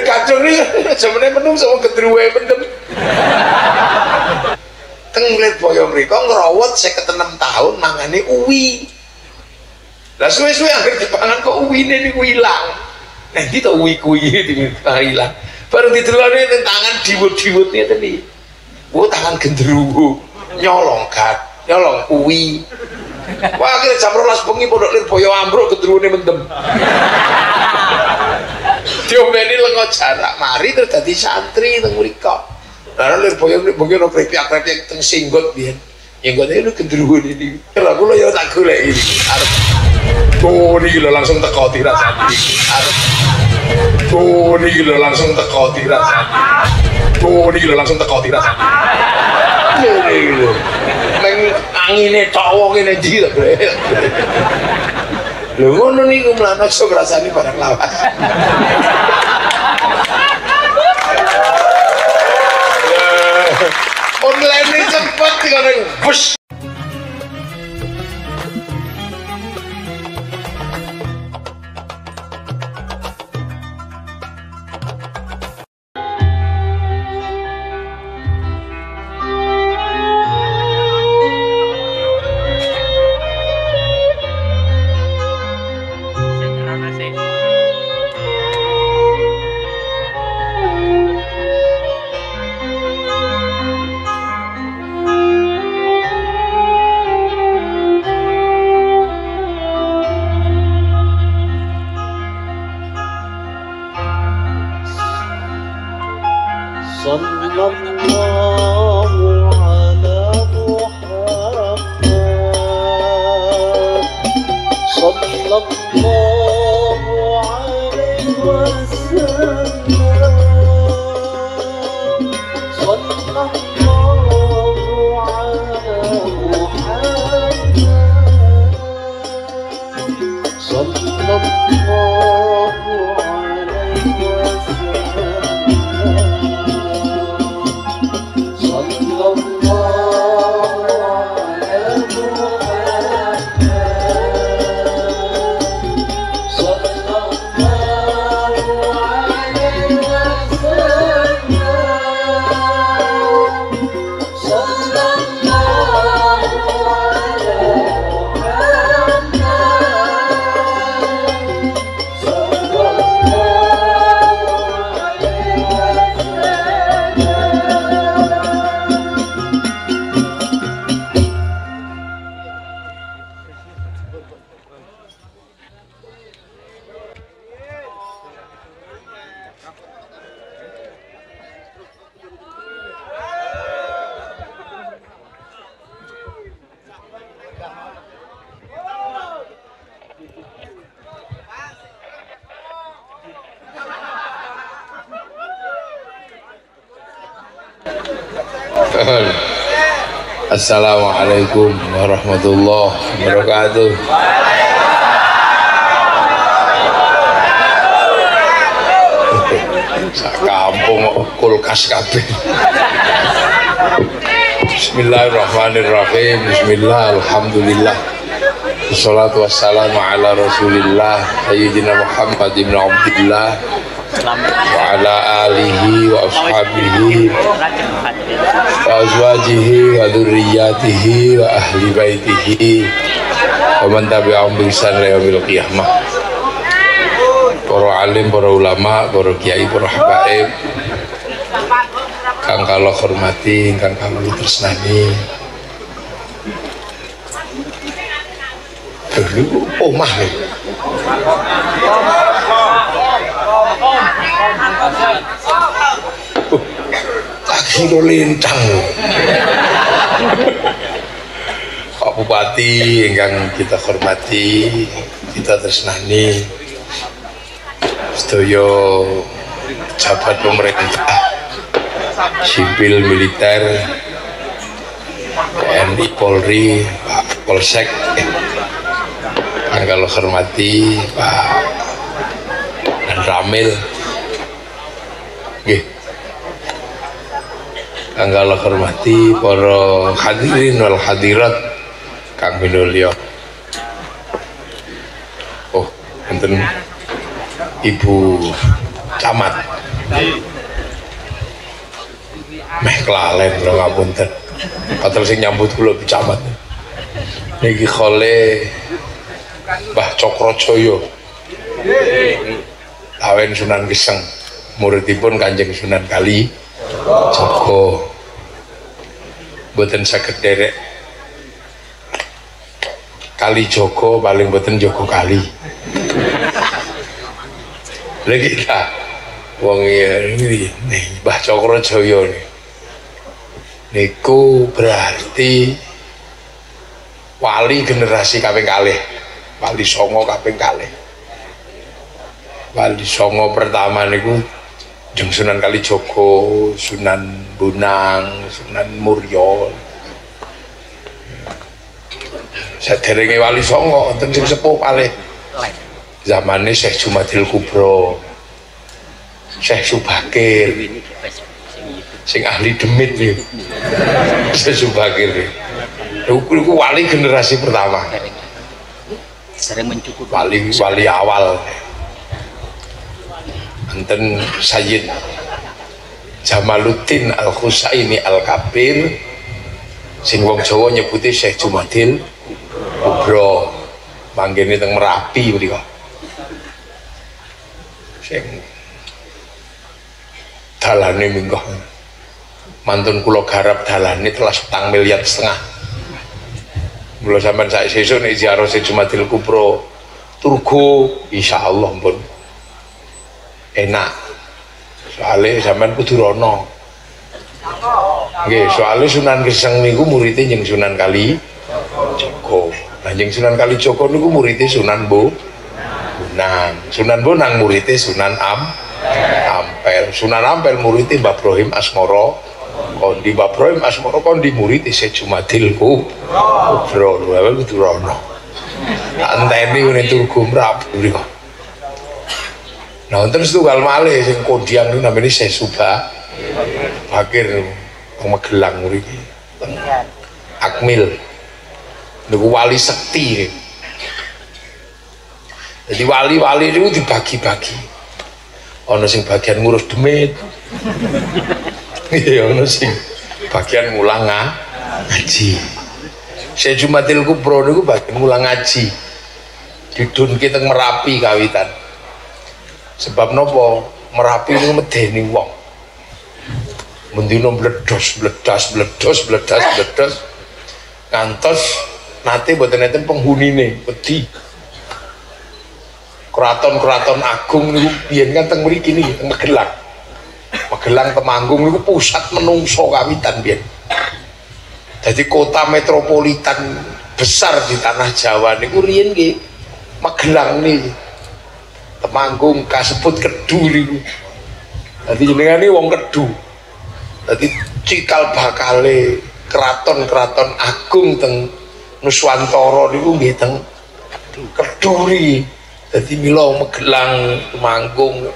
Lha kacung iki jamane menungso wong gendruwe mendem. Teng Lirboyo mriku ngrawat 56 tahun mangane uwi. Lah suwe-suwe anggere dipangan kok uwine niku ilang. Nah, iki to uwi kuwi ilang. Baru didelokne ning tangan diwut-diwut ngeten iki. Oh, tangan gendruwo. Nyolong gat, nyolong uwi. Wah, akhirnya jam rolas bengi pondok Lirboyo ambruk gendruwone mendem. Diombeni lengo jarak mari terus dadi santri teng mriko. Lah Lirboyo bengi ono krepiak-krepiak teng singgot biyen. Itu gendruwo ini. Kalau gue ya tak golek ini. Arep. Oh, ini lho langsung teko dirasani. Arep. Oh, ini lho langsung teko dirasani. Oh, ini lho langsung teko dirasani. Ini lho. Neng angine tok wong ngene iki to, Bre. Lho ngono niku mlane aja ngrasani barang lawas. Online cepet ngono. Bus. Assalamualaikum warahmatullahi wabarakatuh. Kampung kulkas kabeh. Bismillahirrahmanirrahim. Bismillah, alhamdulillah. Wassalatu wassalamu ala rasulillah Sayyidina Muhammad ibn Abdullah Wa ala alihi wa ashabihi Wa azwajihi wa dhurriyyatihi wa ahli baitihi Wa man tabi'ahum bi ihsan ila yaumil qiyamah. Para alim, para ulama, para kiai, para habaib Kang kalau hormati, kang kalau tresnani. Dulu omah lo lintang. Pak Bupati ingkang kita hormati kita tresnani sedaya pejabat pemerintah sipil militer TNI Polri Pak Polsek yang kalau hormati Pak dan Ramil Nggih. Kang hormati para hadirin wal hadirat Kang Minulyo. Oh, enten Ibu Camat. Meh kelalen lho ngapunten. Padahal sing nyambut kula picamat. Niki khole Mbah Cokrojoyo. Awen Sunan Geseng. Muridipun Kanjeng Sunan Kali Joko. Mboten saged derek Kali Joko paling mboten Joko Kali. Lha kita wong ya ini nih Mbah Cokrojoyo nih. Niku berarti wali generasi kaping kalih. Wali songo kaping kalih. Wali songo pertama niku Jeng Sunan Kalijogo, Sunan Bonang, Sunan Muryo. Saderenge wali songo wonten sing sepuh kalih. Zamane Syekh Jumadil Kubro. Syekh Subakir sing ahli demit nih. Syekh Subakir. Iku wali generasi pertama. sering mencukupi wali wali awal enten Sayyid Jamaluddin Al Husaini Al Kabir sing wong Jawa nyebuti Syekh Jumadil Kubro. Manggene teng Merapi mriko sing dalane minggoh mantun kula garap dalane telah setang miliar setengah. Mula sampean sak sesuk nek ziarah sing Jumadil Kubro. Turgo insyaallah pun enak. Soale sampean kudu rono. Nggih, soale Sunan Geseng niku muridé jeung Sunan Kali Joko. Nah, jeung Sunan Kali Joko niku muridé Sunan Bo Bonang. Sunan Bonang muridé Sunan Am Ampel. Sunan Ampel muridé Mbah Ibrahim Asmoro. Kondi Mbah Ibrahim Asmoro kondi muridé Syekh Jumadil ku. Kubro awake kudu rono. Anteni ngene turgo mrabu Nah, wonten setunggal malih sing kondiang niku namanya Syekh Suba. Fakir wong Magelang mriki. Akmil. Niku wali sekti. Jadi wali-wali itu dibagi-bagi. Ono sing bagian ngurus demit. Iya, ono sing bagian ngulang nga- ngaji. Saya Jumatil Kubro niku bagian ngulang ngaji. Didun kita Merapi kawitan. Sebab nopo Merapi niku medeni wong. Mendino bledos, bledas, bledos, bledas, bledos. Ngantos nate mboten enten penghunine, wedi. Keraton-keraton agung niku biyen kan teng mriki niki teng Magelang. Magelang Temanggung niku pusat menungso kawitan biyen. Jadi kota metropolitan besar di tanah Jawa niku riyen nggih Magelang niki. Temanggung kasebut Kedu niku. Dadi jenengane wong Kedu. Dadi cikal bakale keraton-keraton agung teng Nuswantara niku nggih teng Keduri. Dadi mila Magelang, Temanggung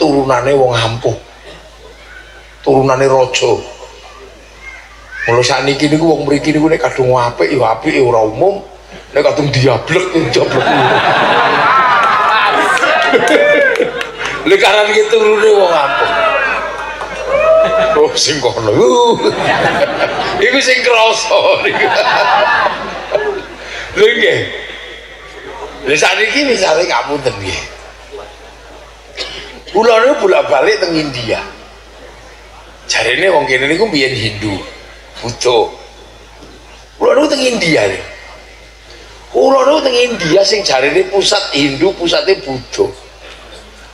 turunane wong ampuh. Turunane raja. Mula sakniki niku wong mriki niku nek kadung apik ya apik ya ora umum, nek kadung diablek ya jablek. Lek karan iki turune wong ampuh. Oh sing kono. Iku sing krasa. Lha nggih. Lha sakniki misale ngapunten nggih. Kula niku bolak-balik teng India. Jarene wong kene niku mbiyen Hindu, Buddha. Kula niku teng India nih. Kula niku teng India sing jarene pusat Hindu, pusate Buddha.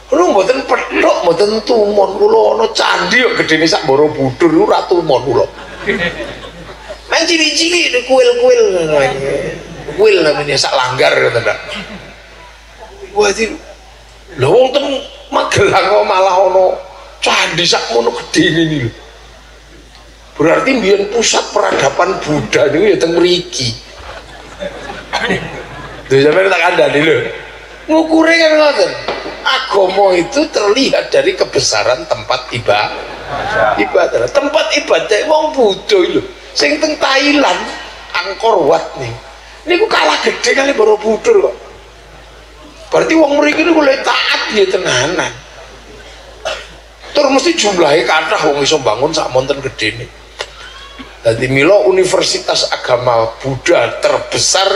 Kula mboten petok, mboten tumon kula ana candhi kok gedene sak Borobudur niku ra tumon kula. Main cilik-cilik nih kuil-kuil kuil namanya sak langgar ngoten ta. Wah itu lho wong teng Magelang kok malah ono candi sak mono gede ini lho. Berarti mbiyen pusat peradaban Buddha niku ya teng mriki. Lho sampeyan tak kandhani lho. Ngukure kan ngoten. Agama itu terlihat dari kebesaran tempat ibadah. Ibadah. Tempat ibadah wong Buddha lho. Sing teng Thailand Angkor Wat nih. Niku kalah gede kali Borobudur kok. Berarti wong mriki niku luwih taat ya tenanan. Terus mesti jumlahnya kathah wong iso bangun sak monten gedene. Dadi mila universitas agama Buddha terbesar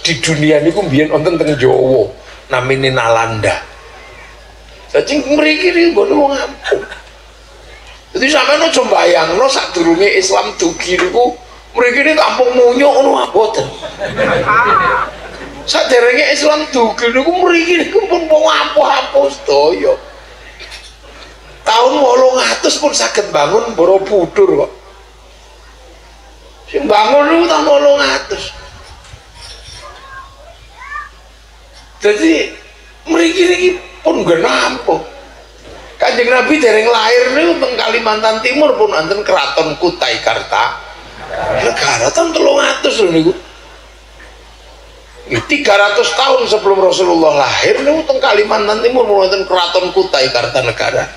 di dunia niku mbiyen wonten teng Jawa namine Nalanda. Dadi mriki nggon wong ampun. Jadi sampeyan aja mbayangno sadurunge Islam dugi niku mriki ini kampung munyuk ngono aboten. Saderenge Islam dugi niku mriki niku pun wong ampuh-ampuh sedaya. Tahun 800 pun saged bangun Borobudur kok. Sing bangun niku tahun 800. Jadi mriki niki pun nggih nampuh. Kanjeng Nabi dereng lahir niku teng Kalimantan Timur pun wonten keraton Kutai Karta. Negara tahun 300 lho niku. Ini 300 tahun sebelum Rasulullah lahir niku teng Kalimantan Timur wonten keraton Kutai Kartanegara.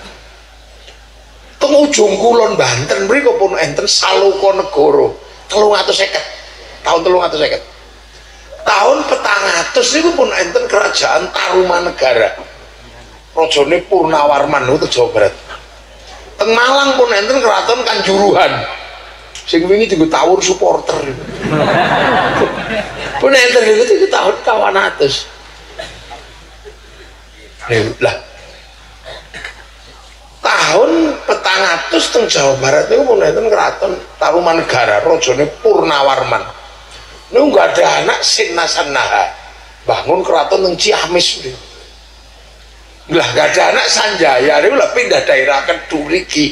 Teng ujung kulon Banten mriku pun enten Saloka Negara 350. Tahun 350. Tahun petang atus niku pun enten kerajaan Tarumanegara. Rajane Purnawarman niku Jawa Barat. Teng Malang pun enten keraton Kanjuruhan. Sing wingi dienggo tawur supporter. pun enten itu tahun kawan atus. Lah tahun petang atus teng Jawa Barat niku pun enten keraton Tarumanegara rajane Purnawarman. Niku nggak ada anak Sinasanaha. Bangun keraton teng Ciamis niku. Lah gak ada anak Sanjaya niku lah pindah daerah ke Duriki.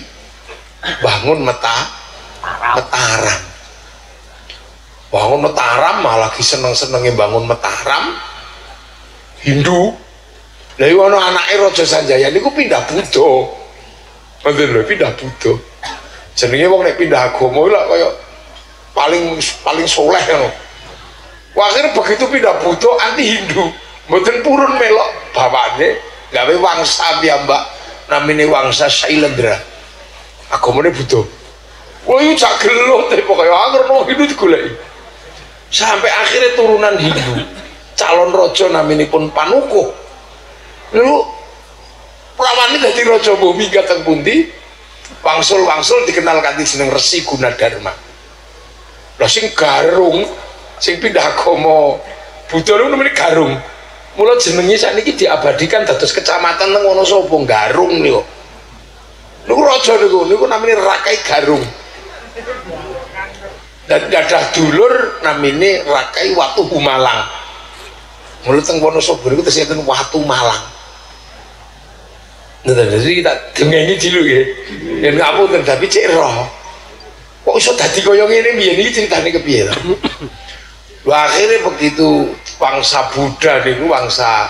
Bangun Meta Mataram. Bangun Mataram malah lagi seneng-senenge bangun Mataram. Hindu. Lah iku ana anake Raja Sanjaya niku pindah Buddha. Ngoten lho pindah Buddha. Jenenge wong nek pindah agama lah kaya paling paling soleh. Wah, akhirnya begitu pindah Buddha anti Hindu. Mboten purun melok bapakne gawe wangsa piyambak namine wangsa Sailendra. Agamane Buddha. Wah, itu cak geluh teh pokoknya angker no Hindu digoleki. Sampai akhirnya turunan Hindu. Calon raja naminipun Panukuh. Lalu Pramani dadi raja bumi kateng pundi? Wangsul-wangsul dikenal kanthi jeneng Resi Gunadarma. Lah sing garung sing pindah agama Buddha niku namanya Garung. Mula jenenge sakniki diabadikan dados kecamatan teng Wonosobo Garung niku. Niku raja niku, niku namanya Rakai Garung. Dan gadah dulur namine Rakai Watu Humalang. Mula teng Wonosobo niku tesih Watu Malang. Nah, jadi kita dengengi dulu ya. Yang ngapunten tapi cek roh. Kok iso dadi kaya ngene piye niki ceritane kepiye to? Akhirnya begitu bangsa Buddha niku bangsa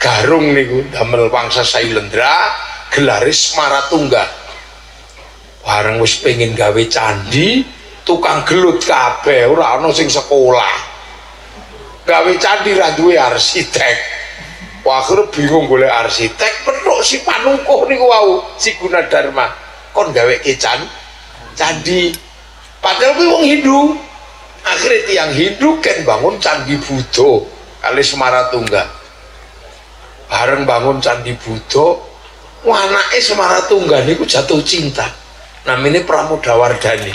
Garung niku damel bangsa Sailendra gelaris Maratungga. Bareng wis pengen gawe candi, tukang gelut kabeh ora ana sing sekolah. Gawe candi ra duwe arsitek. Akhirnya bingung golek arsitek, petuk si Panukuh niku wau, si Gunadarma. Kon gawe kecan candi. Padahal kuwi wong Hindu, akhirnya tiang Hindu kan bangun candi Buddha kali Semaratungga bareng bangun candi Buddha anaknya Semaratungga niku jatuh cinta. Namanya Pramodawardhani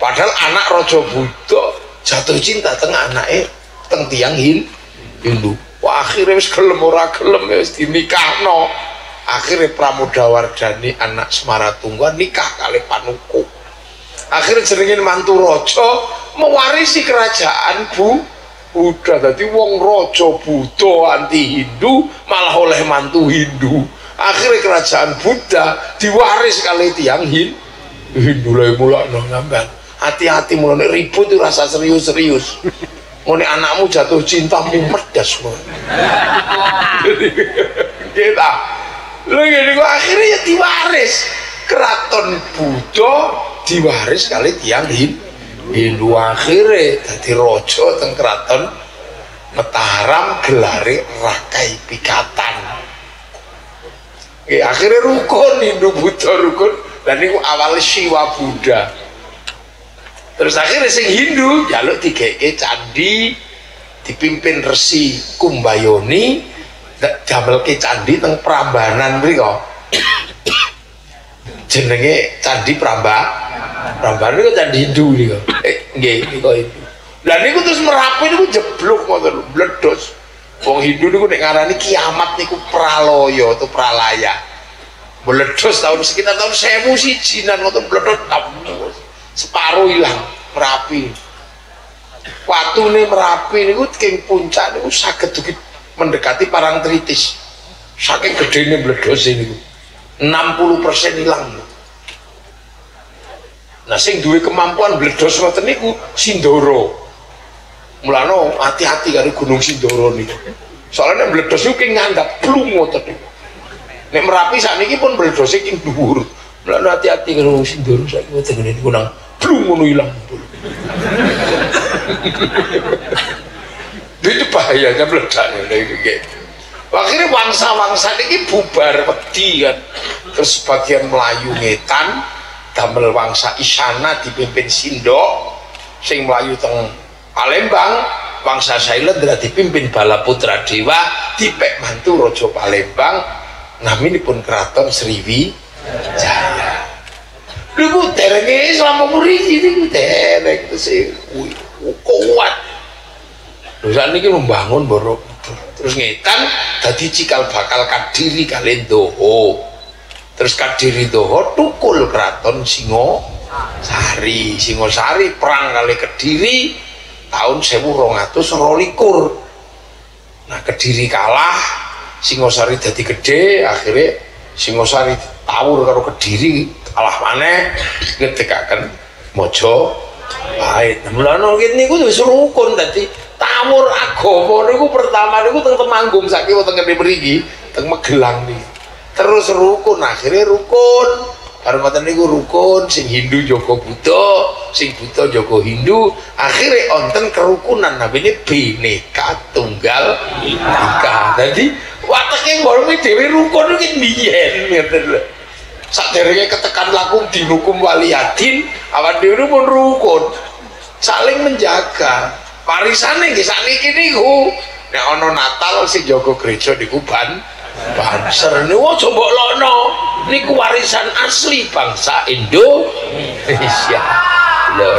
padahal anak Rojo Buddha jatuh cinta tengah anaknya teng tiang Hin Hindu. Wah akhirnya wis gelem ora gelem wis dinikahno. Akhirnya Pramodawardhani anak Semaratungga nikah kali Panuku akhirnya jenengin mantu rojo mewarisi kerajaan bu. Buddha jadi wong rojo Buddha anti Hindu malah oleh mantu Hindu. Akhirnya kerajaan Buddha diwaris kali tiang Hin Hindu lah mulai no ngambil hati-hati mulai ribut itu rasa serius-serius. Ngene anakmu jatuh cinta medas kita lu gini akhirnya ya diwaris. Keraton Buddha diwaris kali tiang Hindu Hindu akhirnya jadi rojo teng keraton Mataram gelare Rakai Pikatan. Akhirnya rukun Hindu Buddha rukun. Dan ini awal Siwa Buddha. Terus akhirnya sing Hindu jaluk tiga candi dipimpin Resi Kumbayoni damel ke candi teng Prambanan mriko jenenge Candi Pramba. Pramba niku candi Hindu niku. Eh nggih niku Hindu. Lah niku terus Merapi niku jeblok ngoten lho, meledos. Wong Hindu niku nek ngarani kiamat niku praloyo atau pralaya. Meledos tahun sekitar tahun 1000 siji nan ngoten tahun separuh hilang Merapi. Watune Merapi niku king puncak niku saged dugi mendekati Parangtritis. Saking gedene meledos niku. 60% hilang. Nah sing duwe kemampuan bledos ngoten niku Sindoro. Mulane hati-hati karo Gunung Sindoro niku. Soalnya nek bledos niku nganggap ngoten niku. Nek Merapi sakniki pun bledose ki dhuwur. Mulane hati-hati karo Gunung Sindoro saiki ngoten ngene niku nang plung ngono ilang. Itu bahayanya meledak nggih. Akhirnya wangsa-wangsa ini bubar wedi kan. Terus sebagian Melayu ngetan, damel wangsa Isana dipimpin Sindo, sing Melayu teng Palembang, wangsa Sailendra dipimpin Balaputra Dewa, dipek mantu Rojo Palembang, naminipun keraton Sriwi Jaya. Lha derenge selama mriki niku dereng sih kuat. Lho sakniki membangun Borobudur. Terus ngetan dadi cikal bakal Kadiri kalian Doho. Terus Kadiri Doho tukul keraton Singo Sari. Singosari perang kali Kediri tahun 1222. Nah, Kediri kalah, Singosari jadi gede, akhirnya Singosari tawur karo Kediri kalah maneh ngedekaken Mojo Pahit. Nah, mulane ngene niku wis rukun dadi tawur agama niku pertama niku teng Temanggung saiki wonten ngene mriki, teng Magelang niki. Terus rukun akhirnya rukun. Ngoten niku rukun sing Hindu Joko Buddha, sing Buddha Joko Hindu, akhirnya onten kerukunan namanya Bhinneka Tunggal Ika. Jadi wateke ngolongi dhewe rukun iki biyen ngoten lho. Saderenge ketekan lakum dinukum waliyadin, awan dhewe pun rukun. Saling menjaga. Warisane nggih sakniki niku. Nek ana Natal sing jaga gereja niku ban banser niku aja mbok lokno. Niku warisan asli bangsa Indonesia. Lho.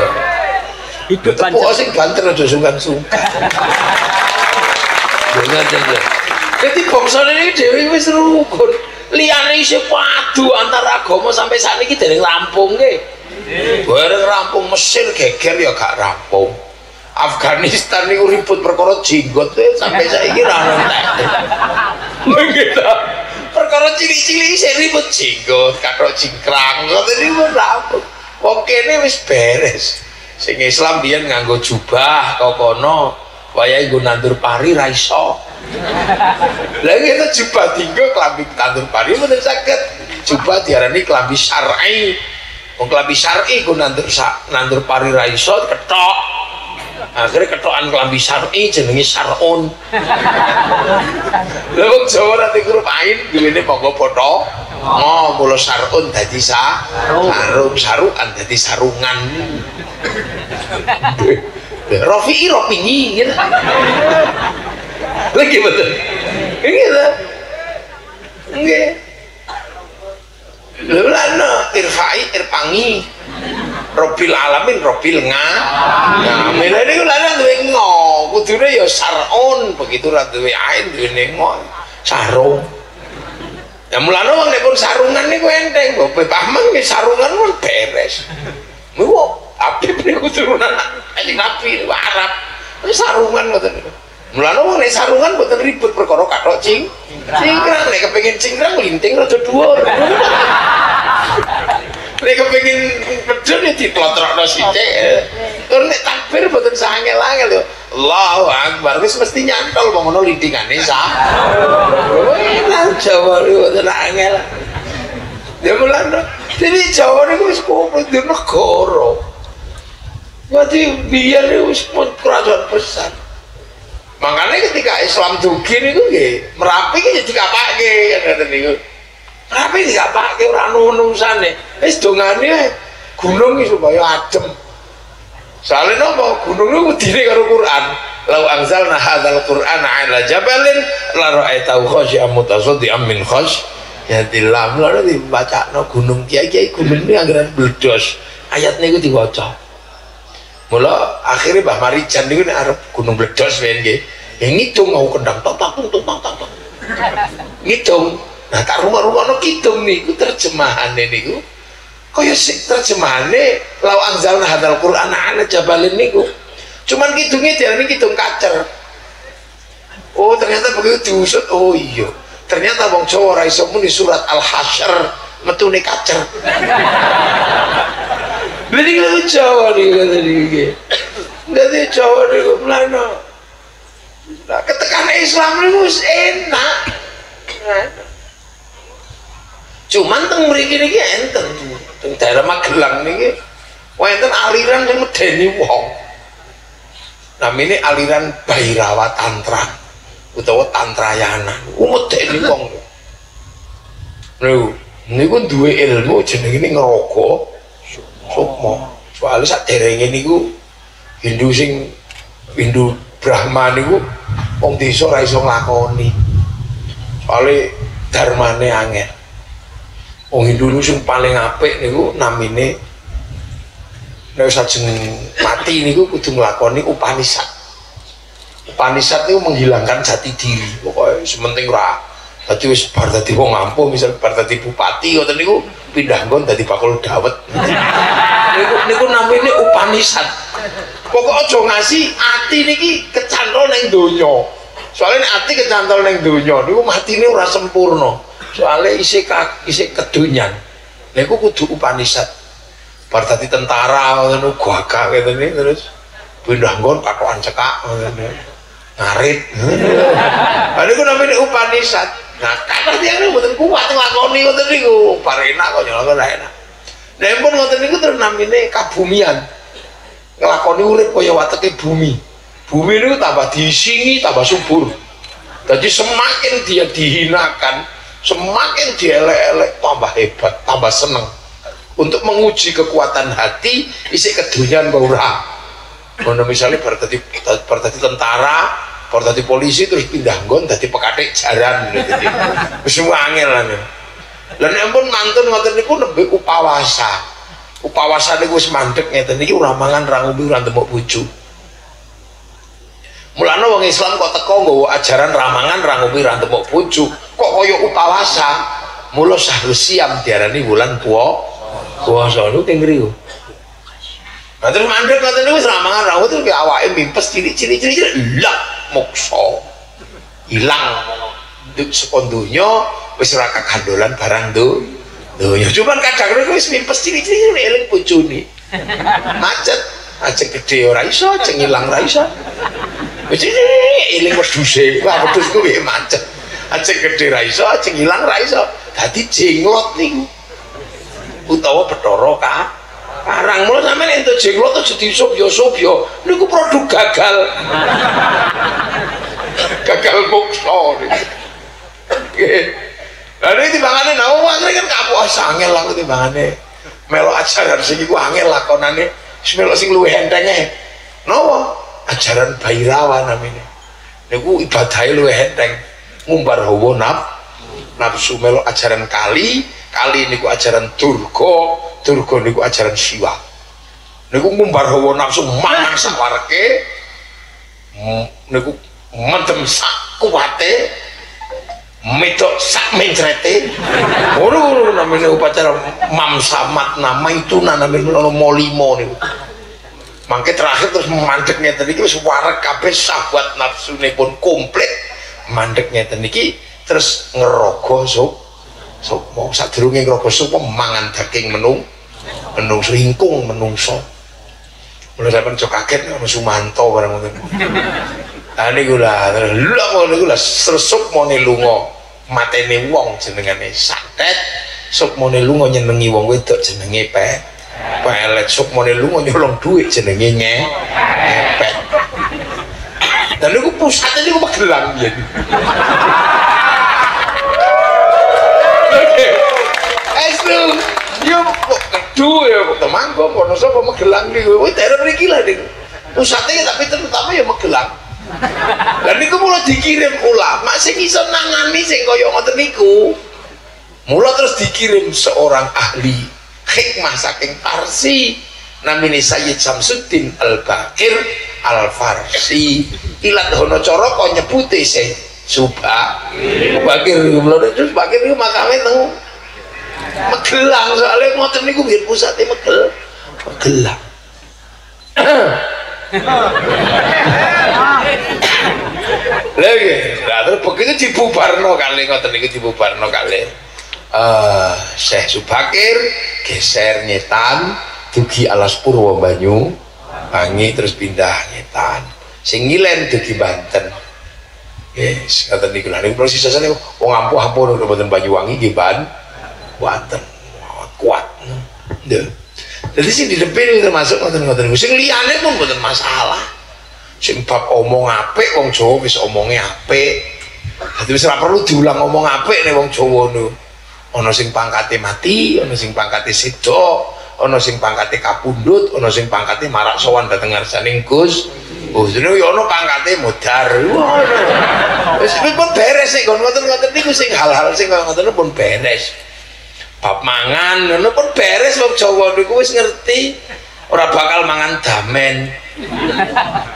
Hidup Tepuk panjang. sing banter aja sungkan-sungkan. Jangan jangan. Jadi bangsa ini dewi wis rukun. Liane isih padu antara agama sampai saat ini dereng rampung nggih. Bareng rampung Mesir geger ya gak rampung. Afghanistan niku ribut perkara jenggot tuh sampai saiki ra entek. Begitu. Perkara cilik-cilik isih ribut jenggot, kathok cingkrang, ngoten niku rampung. Wong kene wis beres. Sing Islam biyen nganggo jubah kok kono, wayahe nggo nandur pari ra iso. Lah kita jubah tinggal klambi tandur pari mboten saged. Jubah diarani klambi syar'i. Wong klambi syar'i ku nandur nandur pari ra iso ketok. Akhirnya ketokan klambi syar'i jenenge syar'un. Lah wong Jawa nanti huruf ain duwene monggo foto. Oh, mula syar'un dadi sa, sarung, sarukan dadi sarungan. Rofi'i gitu. Lagi betul. Gitu. Nggih. Lha lana irfai irpangi. Robil alamin robil nga. Nah, mene niku lana duwe ngo. Kudune ya sarun, begitu ra duwe ain duwe ngo. Sarung. Ya mulane wong nek pun sarungan niku enteng, kok paham nggih sarungan pun beres. Niku Habib niku turunan Kanjeng Nabi Arab. Wis sarungan ngoten niku. Mulane wong nek sarungan mboten ribut perkara kathok cing. Cingkrang nek kepengin cingkrang linting rada dhuwur. Nek kepengin pedhot ya ditlotrokno sithik. Terus nek takbir mboten sangel-angel lho. Allahu Akbar wis mesti nyantol wong ngono lintingane sah. Enak Jawa mboten angel. Ya mulane jadi Jawa niku wis komplit di negara. Berarti biar itu wis pun kerajaan besar. Makanya ketika Islam dugi niku nggih, Merapi jadi kapake kan ngoten niku. Merapi dikapake ora ono urusane. Wis dongane gunung iki supaya adem. Soalnya nopo gunung niku dine karo Quran. Lau anzalna hadzal Qur'ana ala jabalin la ra'aitahu khashi'an mutasaddian min khash ya dilam lho dibacakno gunung kiai-kiai gunung ini anggaran bledos. Ayat niku diwaca. Mula akhirnya Mbah Marijan nek arep gunung nggih. Ya ngitung mau kendang tok tok tok tok tok ngitung nah tak rumah-rumah no kitung niku terjemahane niku. Kaya sing terjemahane lau anzalna hadal Quran ana jabalin niku. Cuman ngitungnya diarani ngitung kacer. Oh ternyata begitu diusut. Oh iya. Ternyata wong Jawa ora iso muni surat Al-Hasyr metune kacer. Jadi kalau Jawa nih kata dia, jadi Jawa nih gue melano. Nah, ketekan Islam ini enak. Nah, Cuman teng mriki niki enten teng daerah Magelang niki wonten aliran yang medeni wong. Namine aliran Bairawa Tantra utawa Tantrayana. Medeni wong. Lho, niku duwe ilmu jenenge ngerogo sukma. Soale sak derenge niku Hindu sing Hindu Brahma niku wong desa ora iso nglakoni. Soale dharmane angel. Wong Hindu sing paling apik niku namine nek sajeng mati niku kudu nglakoni Upanisad. Upanisad niku menghilangkan jati diri. Pokoke sementing ora dadi wis bar dadi wong ampuh misal bar dadi bupati ngoten niku pindah nggon dadi bakul dawet. niku niku namine Upanisad. Pokok aja ngasih ati niki kecantol ning donya. Soalnya ati kecantol ning donya niku matine ora sempurna. Soalnya isi kak isi kedunyan. Niku kudu Upanisad. Bar dadi tentara ngono gagak ngene terus pindah nggon katokan cekak ngono. Ngarit. Lah niku namine Upanisad. Nah, ini mboten kuat nglakoni ngoten niku. Bar enak kok nyolong ora enak. Nah, pun ngoten niku terus namine kabumian. Nglakoni urip kaya wateke bumi. Bumi niku tambah diisingi, tambah subur. Jadi semakin dia dihinakan, semakin dielek-elek, tambah hebat, tambah seneng. Untuk menguji kekuatan hati, isi kedunyan baura. Ngono misalnya bar dadi tentara, dadi polisi terus pindah nggon dadi pekatik jaran gitu. Dadi wis angel lan. Lah nek ampun mantun ngoten niku nembe upawasa. Upawasa niku wis mandek ngeten iki ora mangan ra. Mulane wong Islam kok teko nggawa ajaran ramangan ra ngombe ra bojo, kok kaya upawasa. Mula sahrus siam diarani wulan puwa. Puasa niku teng ngriku. Nah terus mandek ngoten wis ramangan ra ngoten ki awake mimpes cilik-cilik cilik lah moksa. Ilang Duk sekon donya wis ora kakandolan barang do. Donya cuman kadang niku wis mimpes cilik-cilik eling bojone. Macet, macet gede ora iso, ceng ilang ora iso. Wis eling wedhuse, wah wedhus ku piye macet. Aceh gede ra iso, aceh ilang ra iso. Dadi jenglot niku. Utawa Bathara ka Karang mula sampeyan entuk jenglot aja disup ya sup ya. Niku produk gagal. gagal moksa niku. Nggih. Lah niki timbangane wong akhire kan kapok sangel lah timbangane. Melo ajaran sing iku angel lakonane. Wis melo sing luwih entenge. Napa? Ajaran Bairawa namanya. Niku ibadahe luwih enteng. Ngumbar hawa naf nafsu ajaran kali, kali niku ajaran Durga, Durga niku ajaran Siwa. Niku ngumbar hawa nafsu mangan sawareke. M- Niku mendem sak kuwate medok sak mencrete ngono namanya upacara mamsamat nama itu namanya molimo niku mangke terakhir terus mandek ngeten iki wis wareg kabeh sahabat nafsune pun komplit. Mandek ngeten iki terus ngerogo sup mau sadurunge ngerogo sup mangan daging menung menungso ingkung menungso. Mulai sampean cok kaget ono Sumanto barang ngoten. Lah niku lah terus lha ngono niku lah sresuk mone lunga matene wong jenengane satet sup mone lunga nyenengi wong wedok jenenge pe pelet mone lunga nyolong duit jenenge nge ngepet dan niku pusatnya niku Magelang ya Estu, yo kok kedu ya kok temanggung kono sapa Magelang niku. Kuwi daerah mriki lah niku. Pusatnya tapi terutama ya Magelang. Dan niku mulai dikirim ulama sing iso nangani sing kaya ngoten niku. Mula terus dikirim seorang ahli hikmah saking Parsi namanya Sayyid Samsuddin Al-Bakir Al-Farsi. Ilat hono coro kok nyebuti se Subha. Bakir mula terus Bakir itu makamnya teng Magelang. Soalnya ngoten niku biar pusatnya Magel Magelang. Lagi nah terus begitu dibubarno kali ngoten niku dibubarno kali eh Syekh Subakir geser nyetan dugi alas purwo banyu bangi terus pindah nyetan sing ngilen dugi Banten yes ngoten niku lha niku proses sasane wong ampuh ampun udah boten Banyuwangi nggih ban Banten kuat Nggih. Jadi sing di depan termasuk ngoten-ngoten. Sing liyane pun mboten masalah. Sing bab omong apik wong Jawa wis omonge apik. Dadi wis ora perlu diulang omong apik nek wong Jawa niku. Ana sing pangkate mati, ana sing pangkate sedo, ana sing pangkate kapundhut, ana sing pangkate marak sowan dhateng ngarsaning Gus. Jenenge ya ana pangkate modar. Wis pun beres nek ngoten-ngoten niku sing hal-hal sing kaya ngoten pun beres. bab mangan ngono pun beres wong Jawa niku wis ngerti ora bakal mangan damen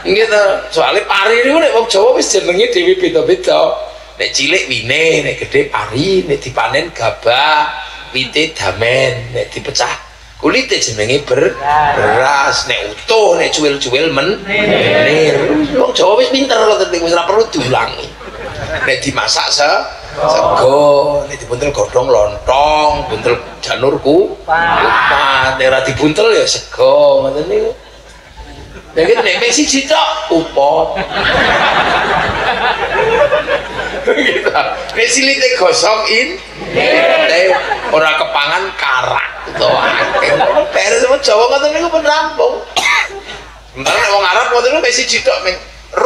gitu soalnya pari niku nek wong Jawa wis jenenge dhewe beda-beda nek cilik wine nek gede pari nek dipanen gabah wite damen nek dipecah kulite jenenge ber beras. Nek utuh nek cuwil-cuwil men menir. Wong Jawa wis pinter kok tadi wis ora perlu diulangi. Nek dimasak se sego nek dibuntel godhong lontong buntel janurku kupat. Nek ora dibuntel ya sego ngoten niku. Jadi nek mek siji tok upot. Gitu. Silite gosong in ora kepangan karak to akeh. Wong Jawa ngoten niku pun rampung. Sementara nek wong Arab ngoten niku mek siji tok meng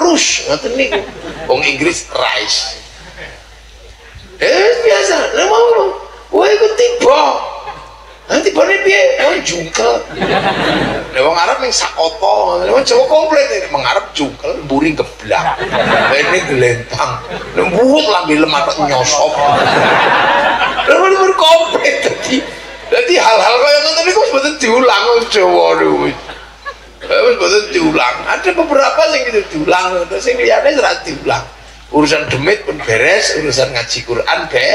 rush ngoten niku. Wong Inggris rice. Eh biasa, nek mau Wah, ikut tiba. Nanti bane piye? Oh, jungkel. Nek wong Arab ning sakoto, wong Jawa komplit nek wong Arab jungkel, mburi geblak. Ini gelentang. Nek buut lambe lemah tok nyosop. Lha bener komplit dadi. Dadi hal-hal kaya ngoten niku wis mboten diulang wong Jawa niku. Wis mboten diulang. Ada beberapa sing itu diulang, terus sing liyane ora diulang. Urusan demit pun beres, urusan ngaji Quran be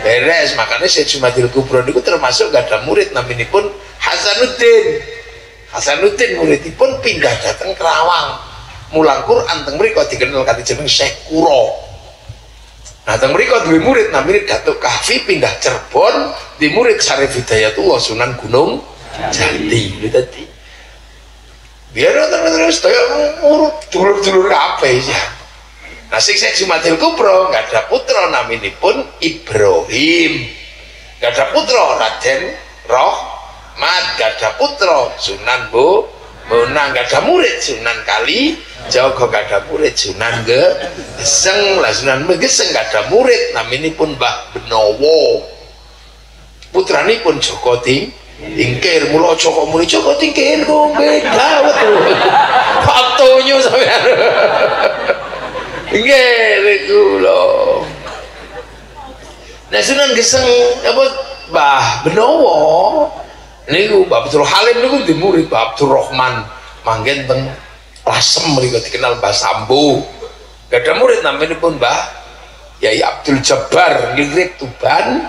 beres. Makanya Syekh Jumadil Kubro itu termasuk gak ada murid namanya pun Hasanuddin. Hasanuddin muridipun pindah datang Kerawang mulang Quran teng mriko dikenal kati jeneng Syekh Kuro. Nah teng mriko duwe murid namanya Datuk Kahfi pindah Cirebon di murid Syarif Hidayatullah Sunan Gunung Jati. Itu tadi biar terus terus urut dulur-dulur apa ya Nah, sing Jumadil Kubro nggak ada putra namanya pun Ibrahim. Nggak ada putra Raden Rohmat, nggak ada putra Sunan Bu Bonang, nggak ada murid Sunan Kali Jogo nggak ada murid Sunan Geseng lah Sunan Geseng nggak ada murid namanya pun Mbah Benowo. Putrani pun Joko Ting tingkir mula Joko muni Joko tingkir kok beda betul. Fotonya sampean. Nggih, niku lho. Nah, Sunan Geseng apa? Mbah Benowo. Niku Mbah Abdul Halim niku di murid Mbah Rahman. Manggen teng Lasem mriku dikenal Mbah Sambu. Gak ada murid namanya pun Mbah Yai Abdul Jabbar ngirit Tuban.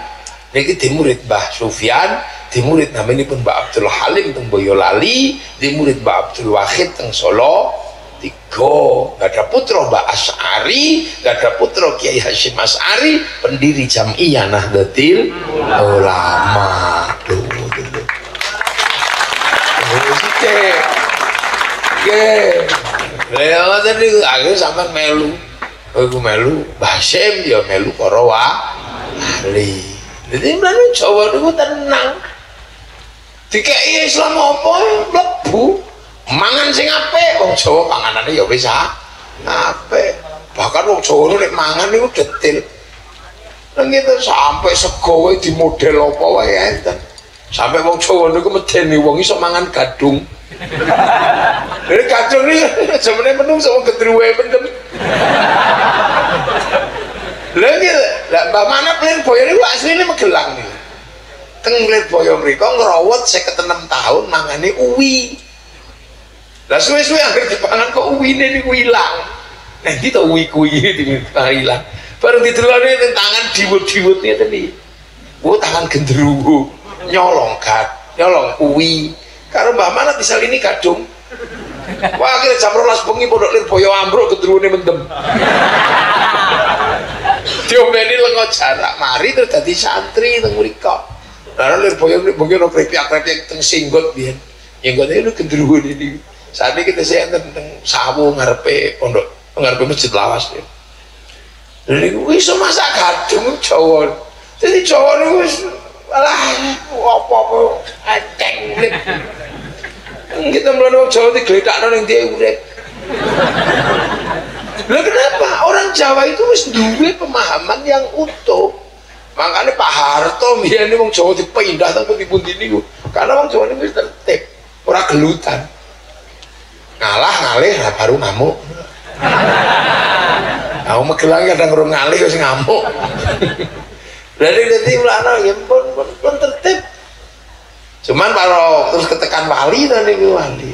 Niki di murid Mbah Sufyan di murid namanya pun Mbah Abdul Halim teng Boyolali di murid Mbah Abdul Wahid teng Solo tiga gak ada putra Mbak As'ari gak ada putra Kiai Hashim As'ari pendiri Jam'iyah Nahdlatul Ulama. Tuh Lewat tadi akhirnya sampai melu. Aku melu Basim ya melu korowa ahli. Jadi mana Jawa itu tenang. Dikei Islam apa? Lebu mangan sing apik wong Jawa panganane ya wis apik. Bahkan wong Jawa nek mangan niku detil. Nang gitu sampai sego wae di model apa wae enten. Sampai wong Jawa niku medeni wong iso mangan gadung. Jadi gadung ini sebenarnya menung sama mendem Lha iki lah Mbah Manap Lirboyo niku asline Magelang niku. Teng Lirboyo mriku ngrawat 56 tahun mangane uwi. Lah suwe-suwe anggere dipangan kok uwine niku ilang. Nanti to uwi kuwi di ilang. Bareng didelone ning tangan diwut-diwut ngeten iki. Oh tangan gendruwo nyolong gat, nyolong uwi. Karo Mbah Manap bisa ini kadung. Wah akhirnya jam rolas bengi pondok Lirboyo ambruk gendruwone mendem. diombeni lengo jarak mari terus dadi santri teng mriko lalu Lirboyo mungkin ono krepyak-krepyak teng singgot biyen singgot itu gendruwo ini ini kita saya teng teng sawu ngarepe pondok ngarepe masjid lawas ya Lha wis iso masak gadung Jawa. Jadi Jawa niku wis alah apa-apa aceng. Kita mlayu Jawa digledakno ning dia urip. Lah kenapa? Orang Jawa itu wis duwe pemahaman yang utuh. Makanya Pak Harto biyen wong Jawa dipindah teng pundi-pundi niku. Karena wong Jawa niku wis tertib, ora gelutan. Ngalah ngalih lah baru ngamuk. Aku Magelang kadang urung ngalih wis ngamuk. Jadi dadi mulane ya pun, pun, pun tertib. Cuman kalau terus ketekan wali niku wali.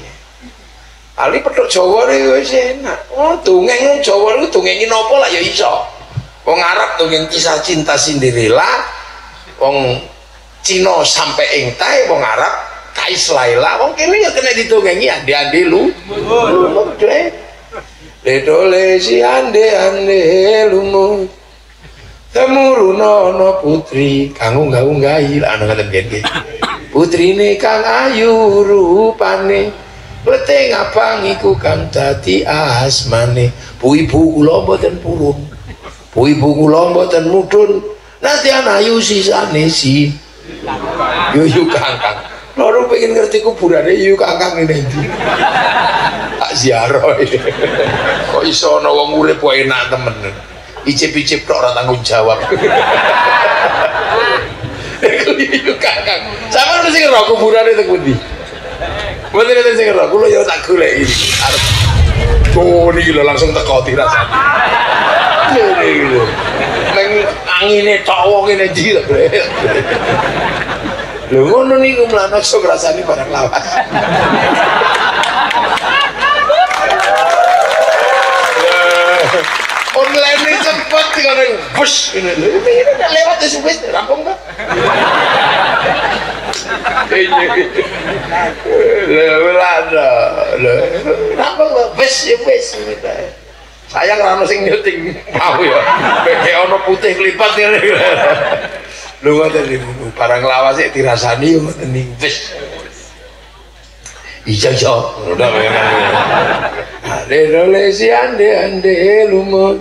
Ali petuk Jawa niku wis enak. Oh, dongeng Jawa niku dongengin napa lah ya iso. Wong Arab dongeng kisah cinta Cinderella, wong Cina sampai engtai, wong Arab Kais Laila, wong kene ya kena didongengi ande-ande lu. Lumut deh. Ledole si ande-ande lumut. Temurunono putri kang unggah-unggahi lah ana ngaten nggih. Putrine kang ayu rupane Leteng abang iku kang dadi asmane. Bu ibu kula mboten purun. Bu ibu kula mboten mudhun. Nanti ayu sisane si. Yo yo kangkang. Loro pengen ngerti kuburane yo kangkang ini ndi. Tak ziarah. Kok iso ana wong urip kok enak temen. Icip-icip tok ora tanggung jawab. Yo kangkang. Sama sing ro kuburane teng pundi? Mboten enten sing ora, kula ya tak golek iki. Arep niki lho langsung teko dirasani. Ngene iki lho. Neng angine tok wong ngene iki. Lho ngono niku mlane iso ngrasani barang lawas. Online cepet bus ini lho. Ini lewat wis wis rampung kan. Lho ada. Lho rampung wis ya wis Sayang ra ono sing nyuting mau ya. Kayak ono putih klipat ngene. Lho ngoten niku barang lawas sik dirasani ngoten niku wis. Iya iya, udah. Ade dole si ande ande lumut.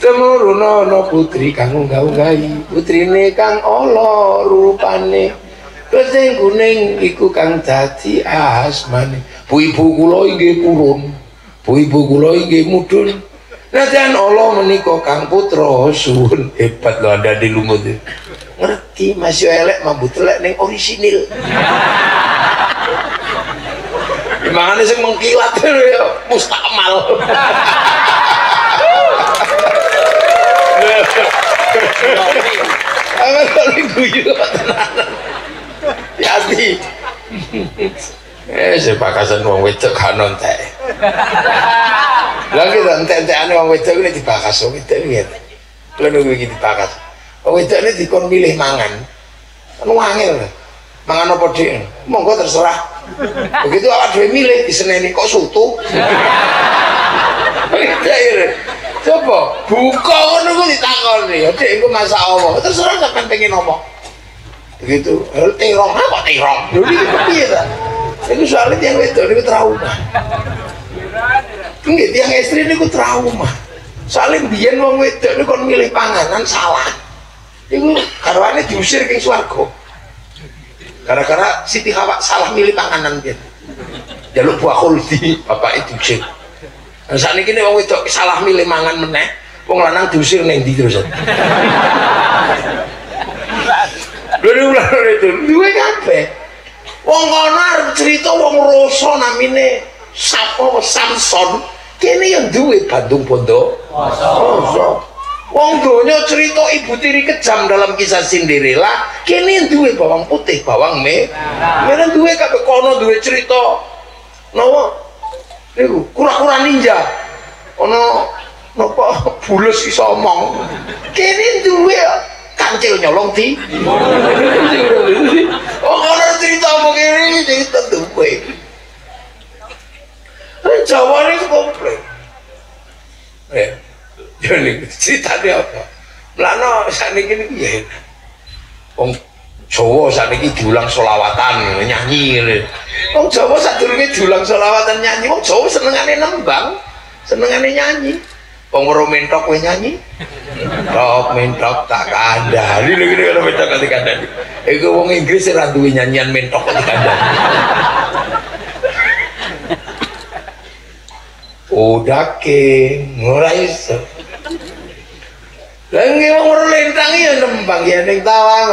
Temurunono putri kang unggah-unggahi, putrine kang ala rupane. Kesing kuning iku kang dadi asmane. Bu ibu kula inggih purun. Bu ibu kula inggih mudhun. Najan Allah menika kang putra suwun hebat lho Anda di lumut. Ngerti masih elek mambu telek ning orisinil. Makanya sing mengkilat ya mustakmal. Amal kali guyu. Yati. Eh, sepakasan wong wedok kan entek. Lah kita entek-entekane wong wedok ini dibakas wong wedok iki. Lha nunggu iki dibakas. Wedok ini dikon milih mangan. Kan wangil. Mangan apa dik? Monggo terserah. Begitu awak dhewe milih diseneni kok soto. Coba buka ngono ku ditakoni. Ya dik engko masak apa? Terserah sampean pengen apa. Begitu. Terong apa terong? Lho iki kepiye ta? Iku soalnya tiang wedok niku trauma. Nggih, tiang istri niku trauma. Soalnya biyen wong wedok niku kon milih panganan salah. Iku garwane diusir ke swarga. Gara-gara Siti Hawa salah milih panganan biyen. Jaluk buah khuldi, bapak itu sih. Nah, saat ini wong wedok salah milih mangan meneh, wong lanang diusir neng di terus. Lha ulah itu, duwe kabeh. Wong kono arep cerita wong rasa namine sapa Samson. Kene yang duwe Bandung Bondo. Masa. Wong donya cerita ibu tiri kejam dalam kisah Cinderella, kene duwe bawang putih, bawang merah. Merah duwe kabeh kono duwe cerita. Napa? Niku kura-kura ninja. Ono napa bulus iso omong. Kene duwe kancil nyolong di. Oh, kalau cerita apa kene cerita duwe. Jawa ini komplain. Ya, jadi ceritanya apa? Melano saat ini ya, Wong Jawa saat ini diulang solawatan nyanyi. Wong Jawa saat ini diulang solawatan nyanyi. Wong Jawa senengannya nembang, senengannya nyanyi. Wong baru mentok we nyanyi. Tok mentok tak kandani. Ini gini kalau mentok tak kandani. Iku wong Inggris ora duwe nyanyian mentok tak kandani. Udah ke ora iso. Lah nggih wong lintang ya nembang ya ning tawang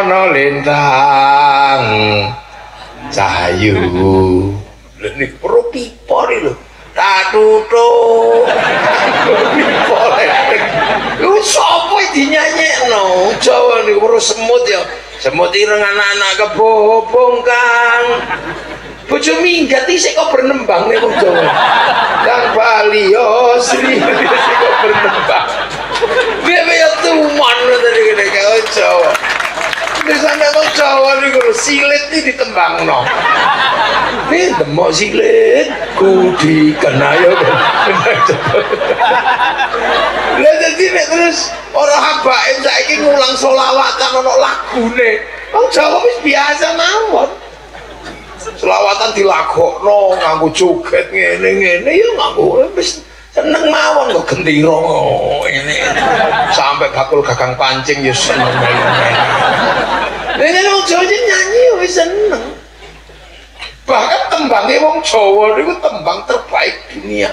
ana lintang. Cahayu. Lha perlu pipa iki lho. Tak tutuk. Pipa. Lu sapa dinyanyekno? Jawa niku perlu semut ya. Semut ireng anak-anak kebobong Kang. Bojo minggat iki kok bernembang nek wong Jawa. Kang Bali yo Sri kok bernembang. Biar ya tuman tadi kene kaya Jawa. Di sana wong Jawa niku lho, silit iki ditembangno. Nih demok silit ku dikenayo. Lah dadi nek terus ora habae saiki ngulang selawatan ana lagune. Wong Jawa wis biasa mawon. selawatan dilakokno nganggo joget ngene-ngene ya nganggo seneng mawon kok gendera ngene sampai bakul gagang pancing ya seneng ngene wong Jawa nyanyi wis seneng. Bahkan tembangnya wong Jawa niku tembang terbaik dunia.